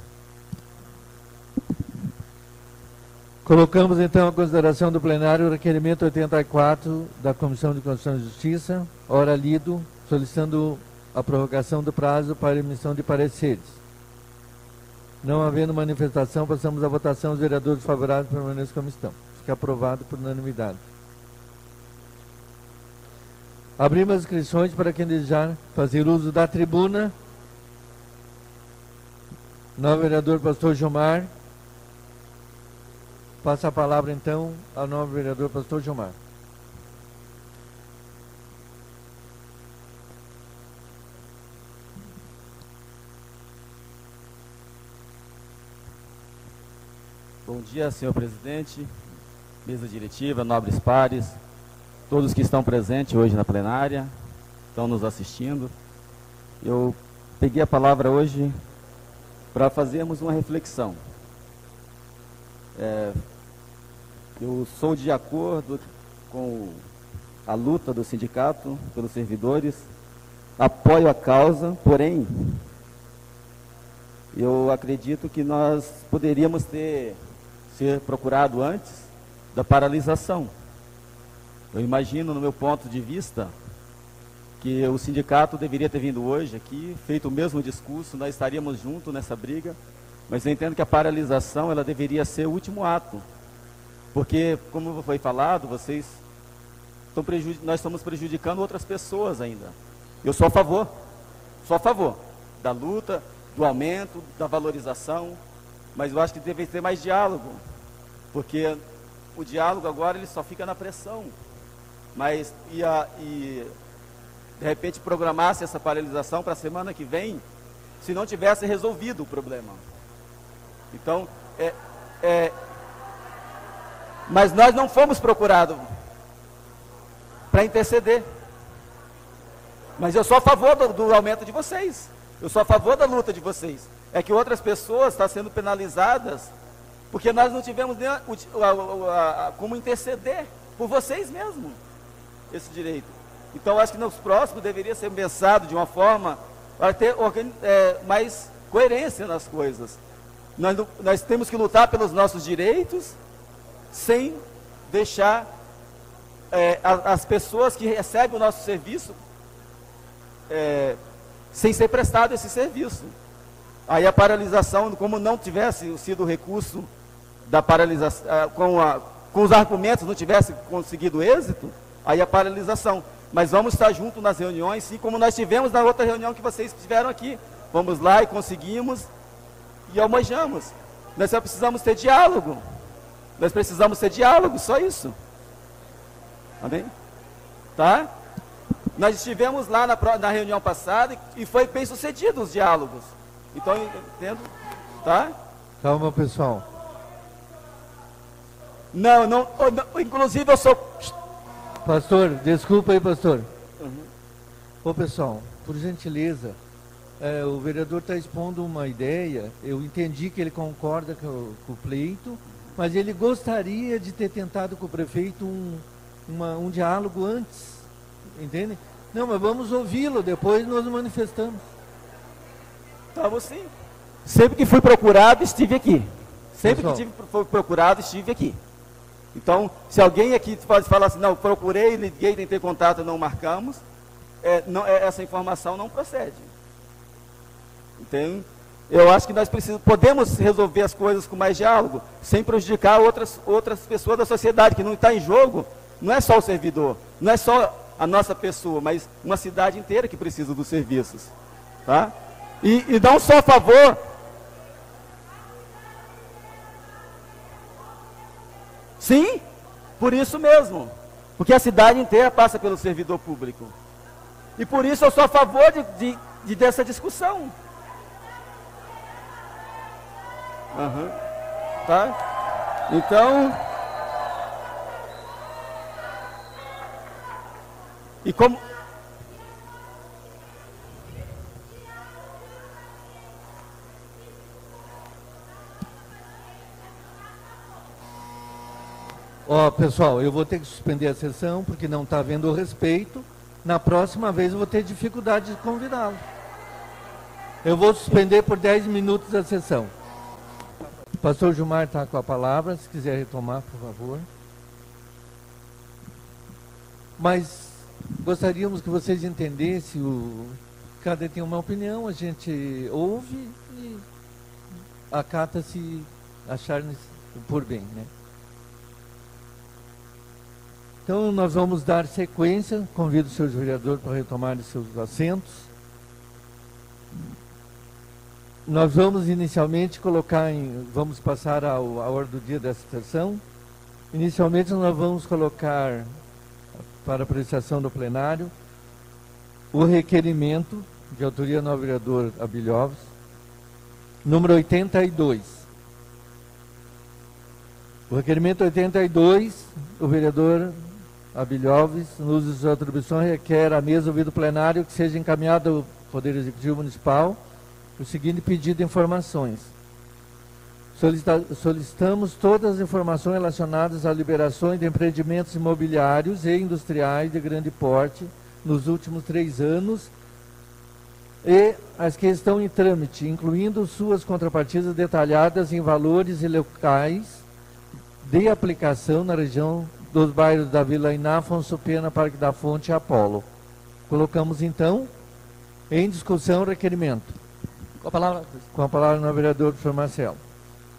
Colocamos então a consideração do plenário o requerimento 84 da Comissão de Constituição e Justiça, ora lido, solicitando a prorrogação do prazo para emissão de pareceres. Não havendo manifestação, passamos à votação. Os vereadores favoráveis permanecem como estão. Fica aprovado por unanimidade. Abrimos as inscrições para quem desejar fazer uso da tribuna. Novo vereador Pastor Gilmar. Passa a palavra então ao novo vereador pastor Gilmar. Bom dia, senhor presidente, mesa diretiva, nobres pares, todos que estão presentes hoje na plenária, estão nos assistindo. Eu peguei a palavra hoje para fazermos uma reflexão. É, eu sou de acordo com a luta do sindicato pelos servidores, apoio a causa, porém, eu acredito que nós poderíamos ter ser procurado antes da paralisação. Eu imagino, no meu ponto de vista, que o sindicato deveria ter vindo hoje aqui, feito o mesmo discurso, nós estaríamos juntos nessa briga, mas eu entendo que a paralisação ela deveria ser o último ato. Porque, como foi falado, vocês estão nós estamos prejudicando outras pessoas ainda. Eu sou a favor, sou a favor da luta, do aumento, da valorização, mas eu acho que deve ter mais diálogo, porque o diálogo agora ele só fica na pressão. Mas e, a, e de repente programasse essa paralisação para a semana que vem, se não tivesse resolvido o problema. Então, é, é, mas nós não fomos procurados para interceder. Mas eu sou a favor do, do, aumento de vocês. Eu sou a favor da luta de vocês. É que outras pessoas estão sendo penalizadas porque nós não tivemos nem a, a, a, como interceder por vocês mesmos esse direito. Então, acho que nos próximos deveria ser pensado de uma forma para ter é, mais coerência nas coisas. Nós, nós temos que lutar pelos nossos direitos sem deixar é, as pessoas que recebem o nosso serviço é, sem ser prestado esse serviço. Aí a paralisação, como não tivesse sido o recurso da paralisação, com, a, com os argumentos não tivesse conseguido êxito, aí a paralisação. Mas vamos estar juntos nas reuniões, sim, como nós tivemos na outra reunião que vocês tiveram aqui. Vamos lá e conseguimos e almejamos. Nós só precisamos ter diálogo. Nós precisamos ter diálogo, só isso. Amém? Tá? Nós estivemos lá na, na reunião passada e foi bem sucedido os diálogos. Então, entendo, tá? Calma, pessoal. Não, não, não, inclusive eu sou... Pastor, desculpa aí, pastor. Ô, pessoal, por gentileza, é, o vereador está expondo uma ideia. Eu entendi que ele concorda com, o- com o pleito, mas ele gostaria de ter tentado com o prefeito um, uma- um diálogo antes. Entende? Não, mas vamos ouvi-lo, depois nós manifestamos. Estamos sim. Sempre que fui procurado, estive aqui. Sempre Pessoal. que tive, fui procurado, estive aqui. Então, se alguém aqui pode falar assim, não, procurei, liguei, tentei contato, não marcamos, é, não, é, essa informação não procede. Então, eu acho que nós precisamos, podemos resolver as coisas com mais diálogo, sem prejudicar outras, outras pessoas da sociedade, que não está em jogo, não é só o servidor, não é só a nossa pessoa, mas uma cidade inteira que precisa dos serviços. Tá? E, e não só a favor. Sim, por isso mesmo. Porque a cidade inteira passa pelo servidor público. E por isso eu sou a favor de, de- de dessa discussão. Aham. Tá? Então. E como. Ó, pessoal, eu vou ter que suspender a sessão porque não está havendo respeito. Na próxima vez eu vou ter dificuldade de convidá-lo. Eu vou suspender por 10 minutos a sessão. O pastor Gilmar está com a palavra, se quiser retomar, por favor. Mas gostaríamos que vocês entendessem, o... cada tem uma opinião, a gente ouve e acata se achar por bem, né? Então, nós vamos dar sequência. Convido o senhor vereador para retomar os seus assentos. Nós vamos inicialmente colocar em. Vamos passar à ordem do dia dessa sessão. Inicialmente, nós vamos colocar para apreciação do plenário o requerimento de autoria do vereador Abílio Alves, número 82. O requerimento 82, o vereador Abílio Alves, no uso de sua atribuição, requer à mesa ouvido plenário que seja encaminhado ao Poder Executivo Municipal o seguinte pedido de informações. Solicita- solicitamos todas as informações relacionadas a liberações de empreendimentos imobiliários e industriais de grande porte nos últimos três anos e as que estão em trâmite, incluindo suas contrapartidas detalhadas em valores e locais de aplicação na região dos bairros da Vila Iná, Afonso Pena, Parque da Fonte e Apolo. Colocamos então em discussão o requerimento. Com a palavra, Com a palavra no vereador professor Marcelo.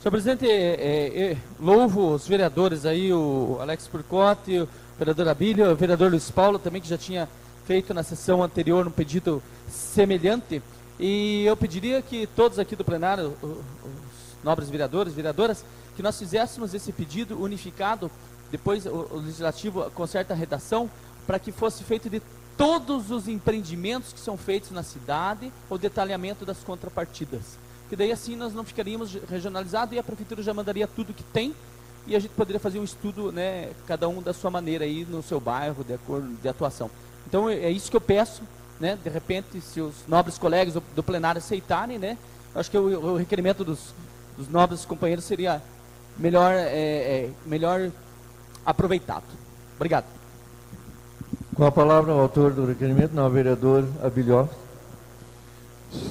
senhor presidente, é, é, louvo os vereadores aí, o Alex Purcotti, o vereador Abílio, o vereador Luiz Paulo também, que já tinha feito na sessão anterior um pedido semelhante. E eu pediria que todos aqui do plenário, o- os nobres vereadores, vereadoras, que nós fizéssemos esse pedido unificado, depois o, o legislativo conserta a redação, para que fosse feito de todos os empreendimentos que são feitos na cidade, o detalhamento das contrapartidas. Que daí assim nós não ficaríamos regionalizados e a prefeitura já mandaria tudo que tem e a gente poderia fazer um estudo, né, cada um da sua maneira aí no seu bairro, de acordo de atuação. Então é é isso que eu peço, né, de repente se os nobres colegas do, do plenário aceitarem, né, acho que o, o requerimento dos, dos nobres companheiros seria melhor, é, é, melhor aproveitado. Obrigado. Com a palavra o autor do requerimento, não, o vereador Alves.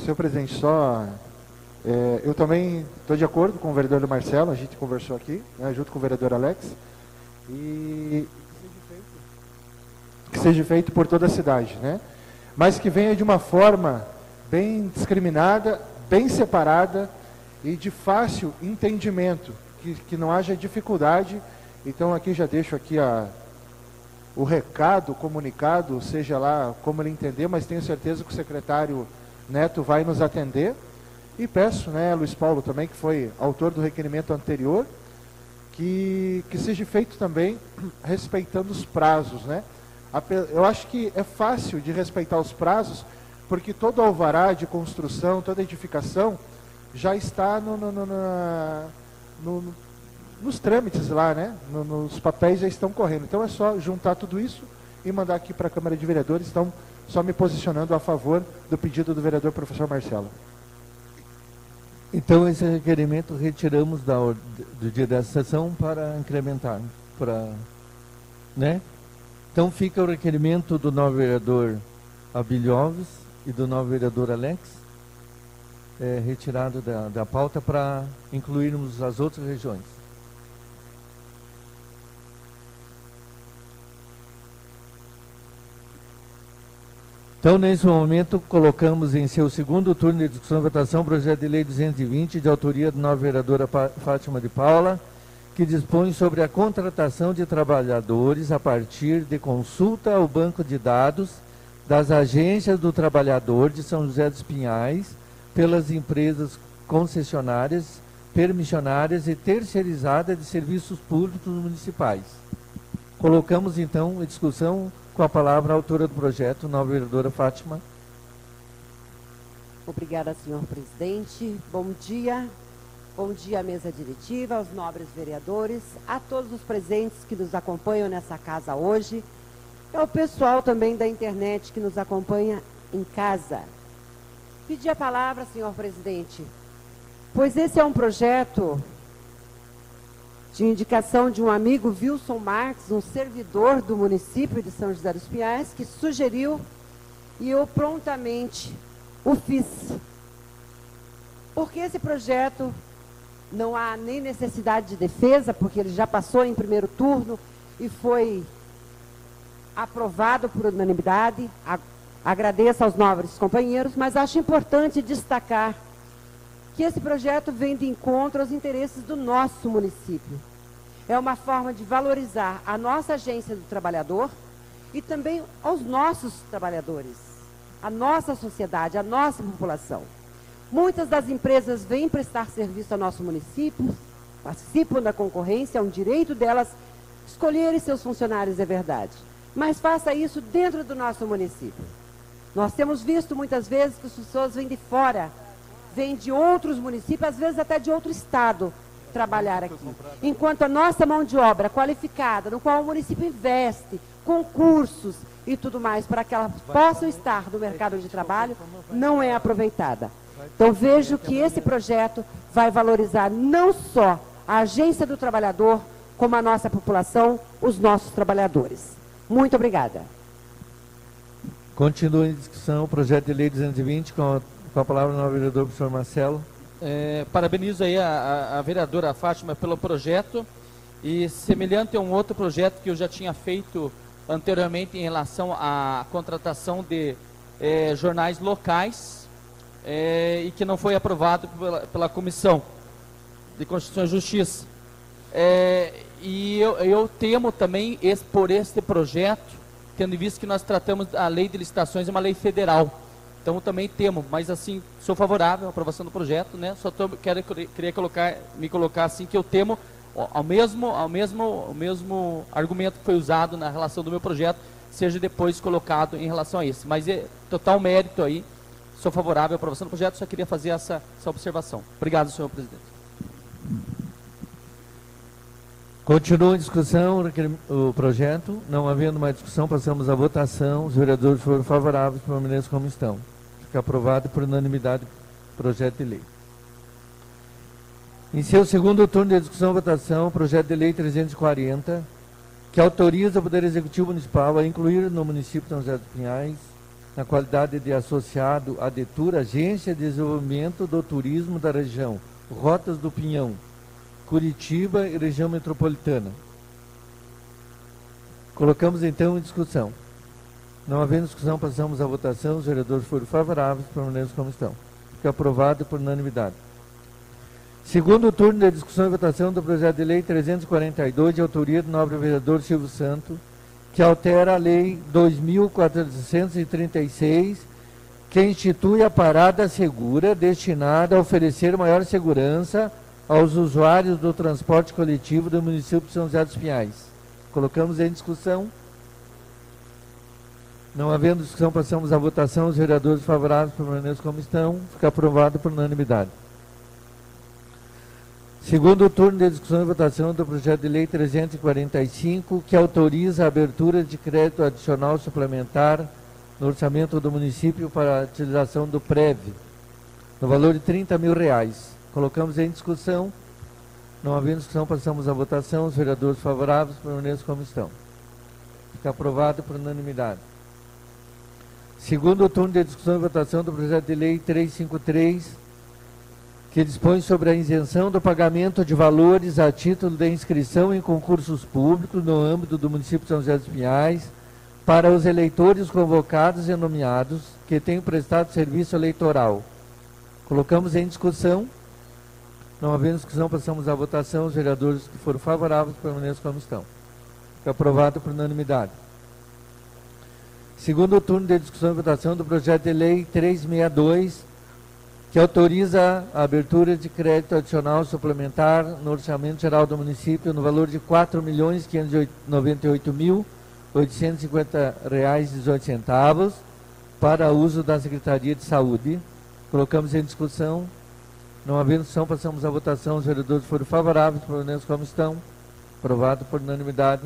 Senhor presidente, só. é, eu também estou de acordo com o vereador Marcelo, a gente conversou aqui, né, junto com o vereador Alex. E que seja feito por toda a cidade, né? Mas que venha de uma forma bem discriminada, bem separada e de fácil entendimento, que, que não haja dificuldade. Então aqui já deixo aqui a, o recado, o comunicado, seja lá como ele entender, mas tenho certeza que o secretário Neto vai nos atender. E peço, né, Luiz Paulo também, que foi autor do requerimento anterior, que, que seja feito também respeitando os prazos, né? Eu acho que é fácil de respeitar os prazos, porque todo alvará de construção, toda edificação já está no, no- no- no- nos trâmites lá, né? No- nos papéis já estão correndo. Então é só juntar tudo isso e mandar aqui para a Câmara de Vereadores. Então, só me posicionando a favor do pedido do vereador professor Marcelo. Então, esse requerimento retiramos da, do dia dessa sessão para incrementar. Para, né? Então, fica o requerimento do novo vereador Abílio Alves e do novo vereador Alex, é, retirado da, da pauta para incluirmos as outras regiões. Então, nesse momento, colocamos em seu segundo turno de discussão e votação o projeto de lei 220, de autoria da nova vereadora Fátima de Paula, que dispõe sobre a contratação de trabalhadores a partir de consulta ao banco de dados das agências do trabalhador de São José dos Pinhais pelas empresas concessionárias, permissionárias e terceirizadas de serviços públicos municipais. Colocamos então em discussão com a palavra a autora do projeto, nova vereadora Fátima. Obrigada, senhor presidente. Bom dia. Bom dia à mesa diretiva, aos nobres vereadores, a todos os presentes que nos acompanham nessa casa hoje, ao pessoal também da internet que nos acompanha em casa. Pedi a palavra, senhor presidente, pois esse é um projeto de indicação de um amigo, Wilson Marques, um servidor do município de São José dos Pinhais, que sugeriu e eu prontamente o fiz. Porque esse projeto não há nem necessidade de defesa, porque ele já passou em primeiro turno e foi aprovado por unanimidade. Agradeço aos nobres companheiros, mas acho importante destacar que esse projeto vem de encontro aos interesses do nosso município. É uma forma de valorizar a nossa agência do trabalhador e também aos nossos trabalhadores, a nossa sociedade, a nossa população. Muitas das empresas vêm prestar serviço ao nosso município, participam da concorrência, é um direito delas escolherem seus funcionários, é verdade. Mas faça isso dentro do nosso município. Nós temos visto muitas vezes que as pessoas vêm de fora, vêm de outros municípios, às vezes até de outro estado, trabalhar aqui. Enquanto a nossa mão de obra qualificada, no qual o município investe, concursos e tudo mais, para que elas possam estar no mercado de trabalho, não é aproveitada. Então vejo que esse projeto vai valorizar não só a agência do trabalhador, como a nossa população, os nossos trabalhadores. Muito obrigada. Continua em discussão o projeto de lei 220 com a, com a palavra o novo vereador professor Marcelo. É, parabenizo aí a, a- vereadora Fátima pelo projeto e semelhante a um outro projeto que eu já tinha feito anteriormente em relação à contratação de é, jornais locais é, e que não foi aprovado pela, pela Comissão de Constituição e Justiça. É, e eu, eu temo também esse- por este projeto, tendo em vista que nós tratamos a lei de licitações, é uma lei federal. Então também temo, mas assim, sou favorável à aprovação do projeto, né? Só tô, quero, queria colocar, me colocar assim que eu temo ao mesmo, ao mesmo, ao mesmo argumento que foi usado na relação do meu projeto, seja depois colocado em relação a esse. Mas é total mérito aí, sou favorável à aprovação do projeto, só queria fazer essa, essa observação. Obrigado, senhor presidente. Continua em discussão o projeto. Não havendo mais discussão, passamos à votação. Os vereadores foram favoráveis, permaneçam como estão. Fica aprovado por unanimidade o projeto de lei. Em seu segundo turno de discussão e votação, o projeto de lei 340, que autoriza o Poder Executivo Municipal a incluir no município de São José dos Pinhais, na qualidade de associado à DETUR, Agência de Desenvolvimento do Turismo da região, Rotas do Pinhão, Curitiba e região metropolitana. Colocamos então em discussão. Não havendo discussão, passamos à votação. Os vereadores foram favoráveis, permanecem como estão. Fica aprovado por unanimidade. Segundo turno de discussão e votação do projeto de lei 342, de autoria do nobre vereador Silvio Santo, que altera a lei 2436, que institui a parada segura destinada a oferecer maior segurança aos usuários do transporte coletivo do município de São José dos Pinhais. Colocamos em discussão. Não havendo discussão, passamos à votação. Os vereadores favoráveis permanecem como estão. Fica aprovado por unanimidade. Segundo turno de discussão e votação do projeto de lei 345, que autoriza a abertura de crédito adicional suplementar no orçamento do município para a utilização do PREV, no valor de 30 mil reais. Colocamos em discussão. Não havendo discussão, passamos à votação. Os vereadores favoráveis permanecem como estão. Fica aprovado por unanimidade. Segundo turno de discussão e votação do projeto de lei 353, que dispõe sobre a isenção do pagamento de valores a título de inscrição em concursos públicos no âmbito do município de São José dos Pinhais para os eleitores convocados e nomeados que tenham prestado serviço eleitoral. Colocamos em discussão. Não havendo discussão, passamos à votação. Os vereadores que foram favoráveis permaneçam como estão. Aprovado por unanimidade. Segundo turno de discussão e votação do projeto de lei 362, que autoriza a abertura de crédito adicional suplementar no orçamento geral do município no valor de R$ 4.598.850,18 para uso da Secretaria de Saúde. Colocamos em discussão. Não havendo discussão, passamos à votação. Os vereadores foram favoráveis, pelo menos como estão. Aprovado por unanimidade.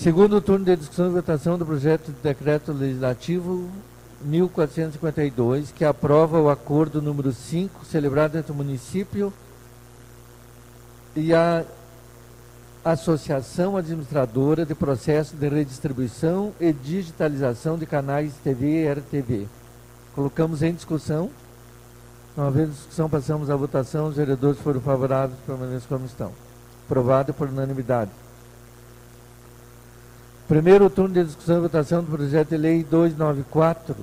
Segundo turno de discussão e votação do projeto de decreto legislativo 1452, que aprova o acordo número 5, celebrado entre o município e a Associação Administradora de Processo de Redistribuição e Digitalização de Canais TV e RTV. Colocamos em discussão. Não havendo discussão, passamos à votação. Os vereadores foram favoráveis, permanecem como estão. Aprovado por unanimidade. Primeiro turno de discussão e votação do projeto de lei 294,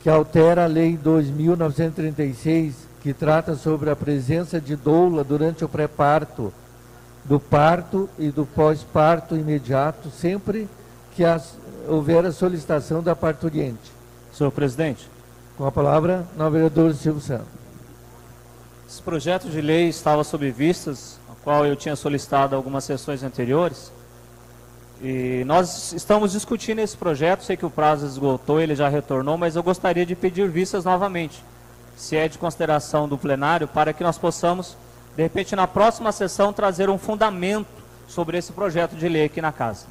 que altera a lei 2936, que trata sobre a presença de doula durante o pré-parto, do parto e do pós-parto imediato, sempre que as, houver a solicitação da parturiente. Senhor presidente, Com a palavra, o vereador Silvio Santos. esse projeto de lei estava sob vistas, a qual eu tinha solicitado algumas sessões anteriores. E nós estamos discutindo esse projeto, sei que o prazo esgotou, ele já retornou, mas eu gostaria de pedir vistas novamente, se é de consideração do plenário, para que nós possamos, de repente, na próxima sessão, trazer um fundamento sobre esse projeto de lei aqui na casa.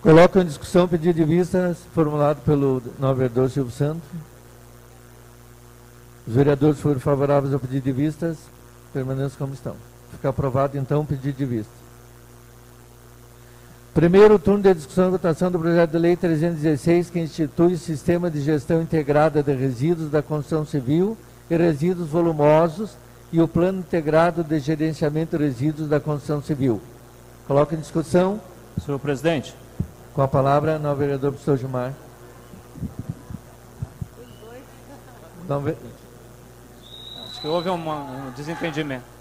Coloco em discussão o pedido de vista formulado pelo novo vereador Silvio Santos. Os vereadores foram favoráveis ao pedido de vistas, permaneçam como estão. Fica aprovado então o pedido de vista. Primeiro turno de discussão e votação do projeto de lei 316, que institui o sistema de gestão integrada de resíduos da construção civil e resíduos volumosos e o plano integrado de gerenciamento de resíduos da construção civil. Coloco em discussão. Senhor presidente, Com a palavra, novo vereador professor Gilmar. Ve- acho que houve uma- um desentendimento.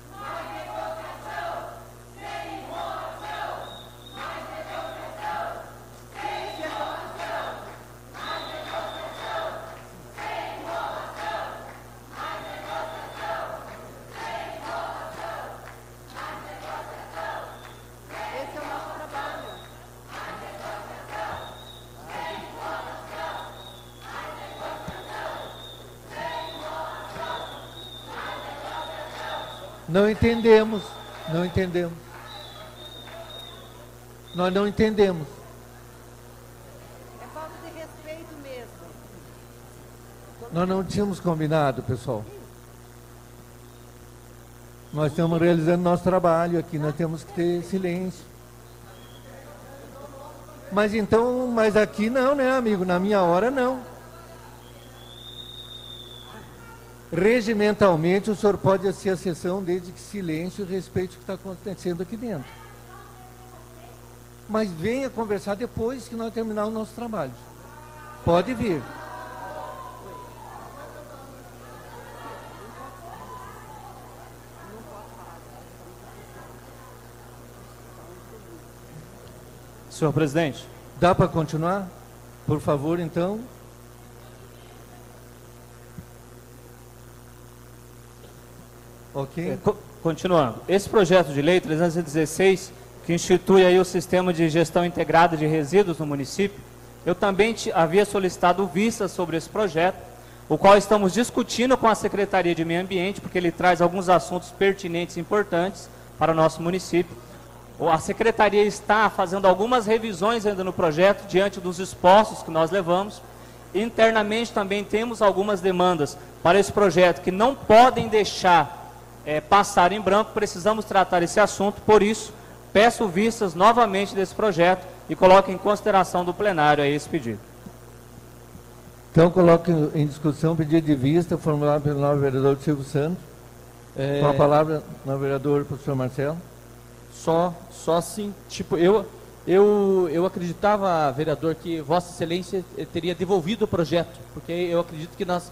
Não entendemos, não entendemos. Nós não entendemos. É falta de respeito mesmo. Nós não tínhamos combinado, pessoal. Nós estamos realizando nosso trabalho aqui, nós temos que ter silêncio. Mas então, mas aqui não, né, amigo? Na minha hora não. Regimentalmente, o senhor pode assistir a sessão desde que silêncio e respeite o que está acontecendo aqui dentro. Mas venha conversar depois que nós terminarmos o nosso trabalho. Pode vir. Senhor presidente, Dá para continuar? Por favor, então. Ok? É, co- continuando. Esse projeto de lei 316 que institui aí o sistema de gestão integrada de resíduos no município, eu também havia solicitado vistas sobre esse projeto, o qual estamos discutindo com a Secretaria de Meio Ambiente, porque ele traz alguns assuntos pertinentes e importantes para o nosso município. A Secretaria está fazendo algumas revisões ainda no projeto, diante dos expostos que nós levamos. Internamente também temos algumas demandas para esse projeto que não podem deixar é, passar em branco, precisamos tratar esse assunto, por isso, peço vistas novamente desse projeto e coloco em consideração do plenário aí esse pedido. Então, coloco em discussão o pedido de vista formulado pelo novo vereador Silvio Santos. É... Com a palavra, novo vereador, professor Marcelo. Só, só assim, tipo, eu, eu, eu acreditava, vereador, que Vossa Excelência teria devolvido o projeto, porque eu acredito que nós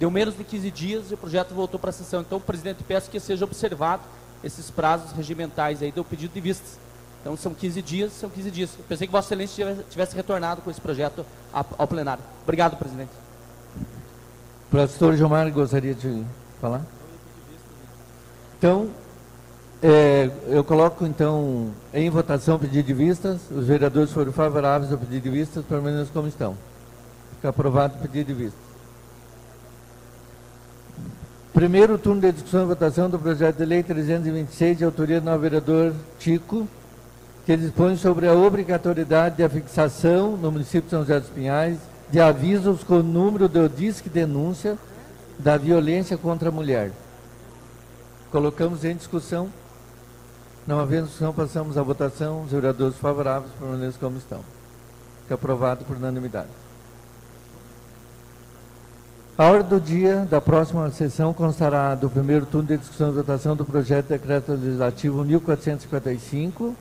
deu menos de 15 dias e o projeto voltou para a sessão. Então, presidente, peço que seja observado esses prazos regimentais aí do pedido de vistas. Então são 15 dias, são 15 dias. Eu pensei que Vossa Excelência tivesse retornado com esse projeto ao plenário. Obrigado, presidente. Professor Gilmar gostaria de falar? Então, é, eu coloco então em votação o pedido de vistas. Os vereadores foram favoráveis ao pedido de vistas, permanecem como estão. Fica aprovado o pedido de vistas. Primeiro turno de discussão e votação do projeto de lei 326, de autoria do vereador Tico que dispõe sobre a obrigatoriedade de fixação no município de São José dos Pinhais de avisos com o número do disque denúncia da violência contra a mulher. Colocamos em discussão. Não havendo discussão, passamos à votação. Os vereadores favoráveis permanecem como estão. Fica aprovado por unanimidade. A hora do dia da próxima sessão constará do primeiro turno de discussão e votação do projeto de decreto legislativo 1455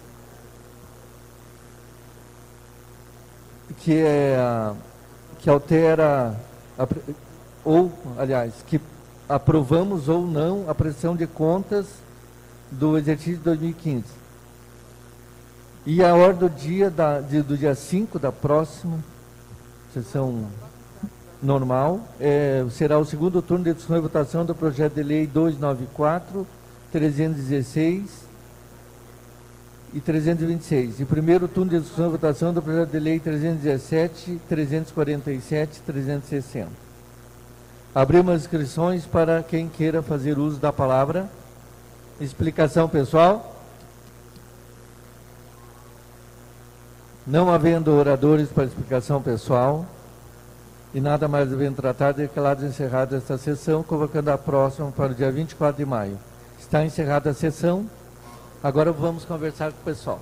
que, é, que altera, ou, aliás, que aprovamos ou não a pressão de contas do exercício de 2015. E a hora do dia, da, de, do dia 5 da próxima sessão normal é, será o segundo turno de discussão e votação do projeto de lei 294, 316, e 326. E primeiro turno de discussão e votação do projeto de lei 317, 347 360. Abrimos as inscrições para quem queira fazer uso da palavra. Explicação pessoal. Não havendo oradores para explicação pessoal e nada mais devendo tratar, declaro encerrada esta sessão, convocando a próxima para o dia 24 de maio. Está encerrada a sessão. Agora vamos conversar com o pessoal.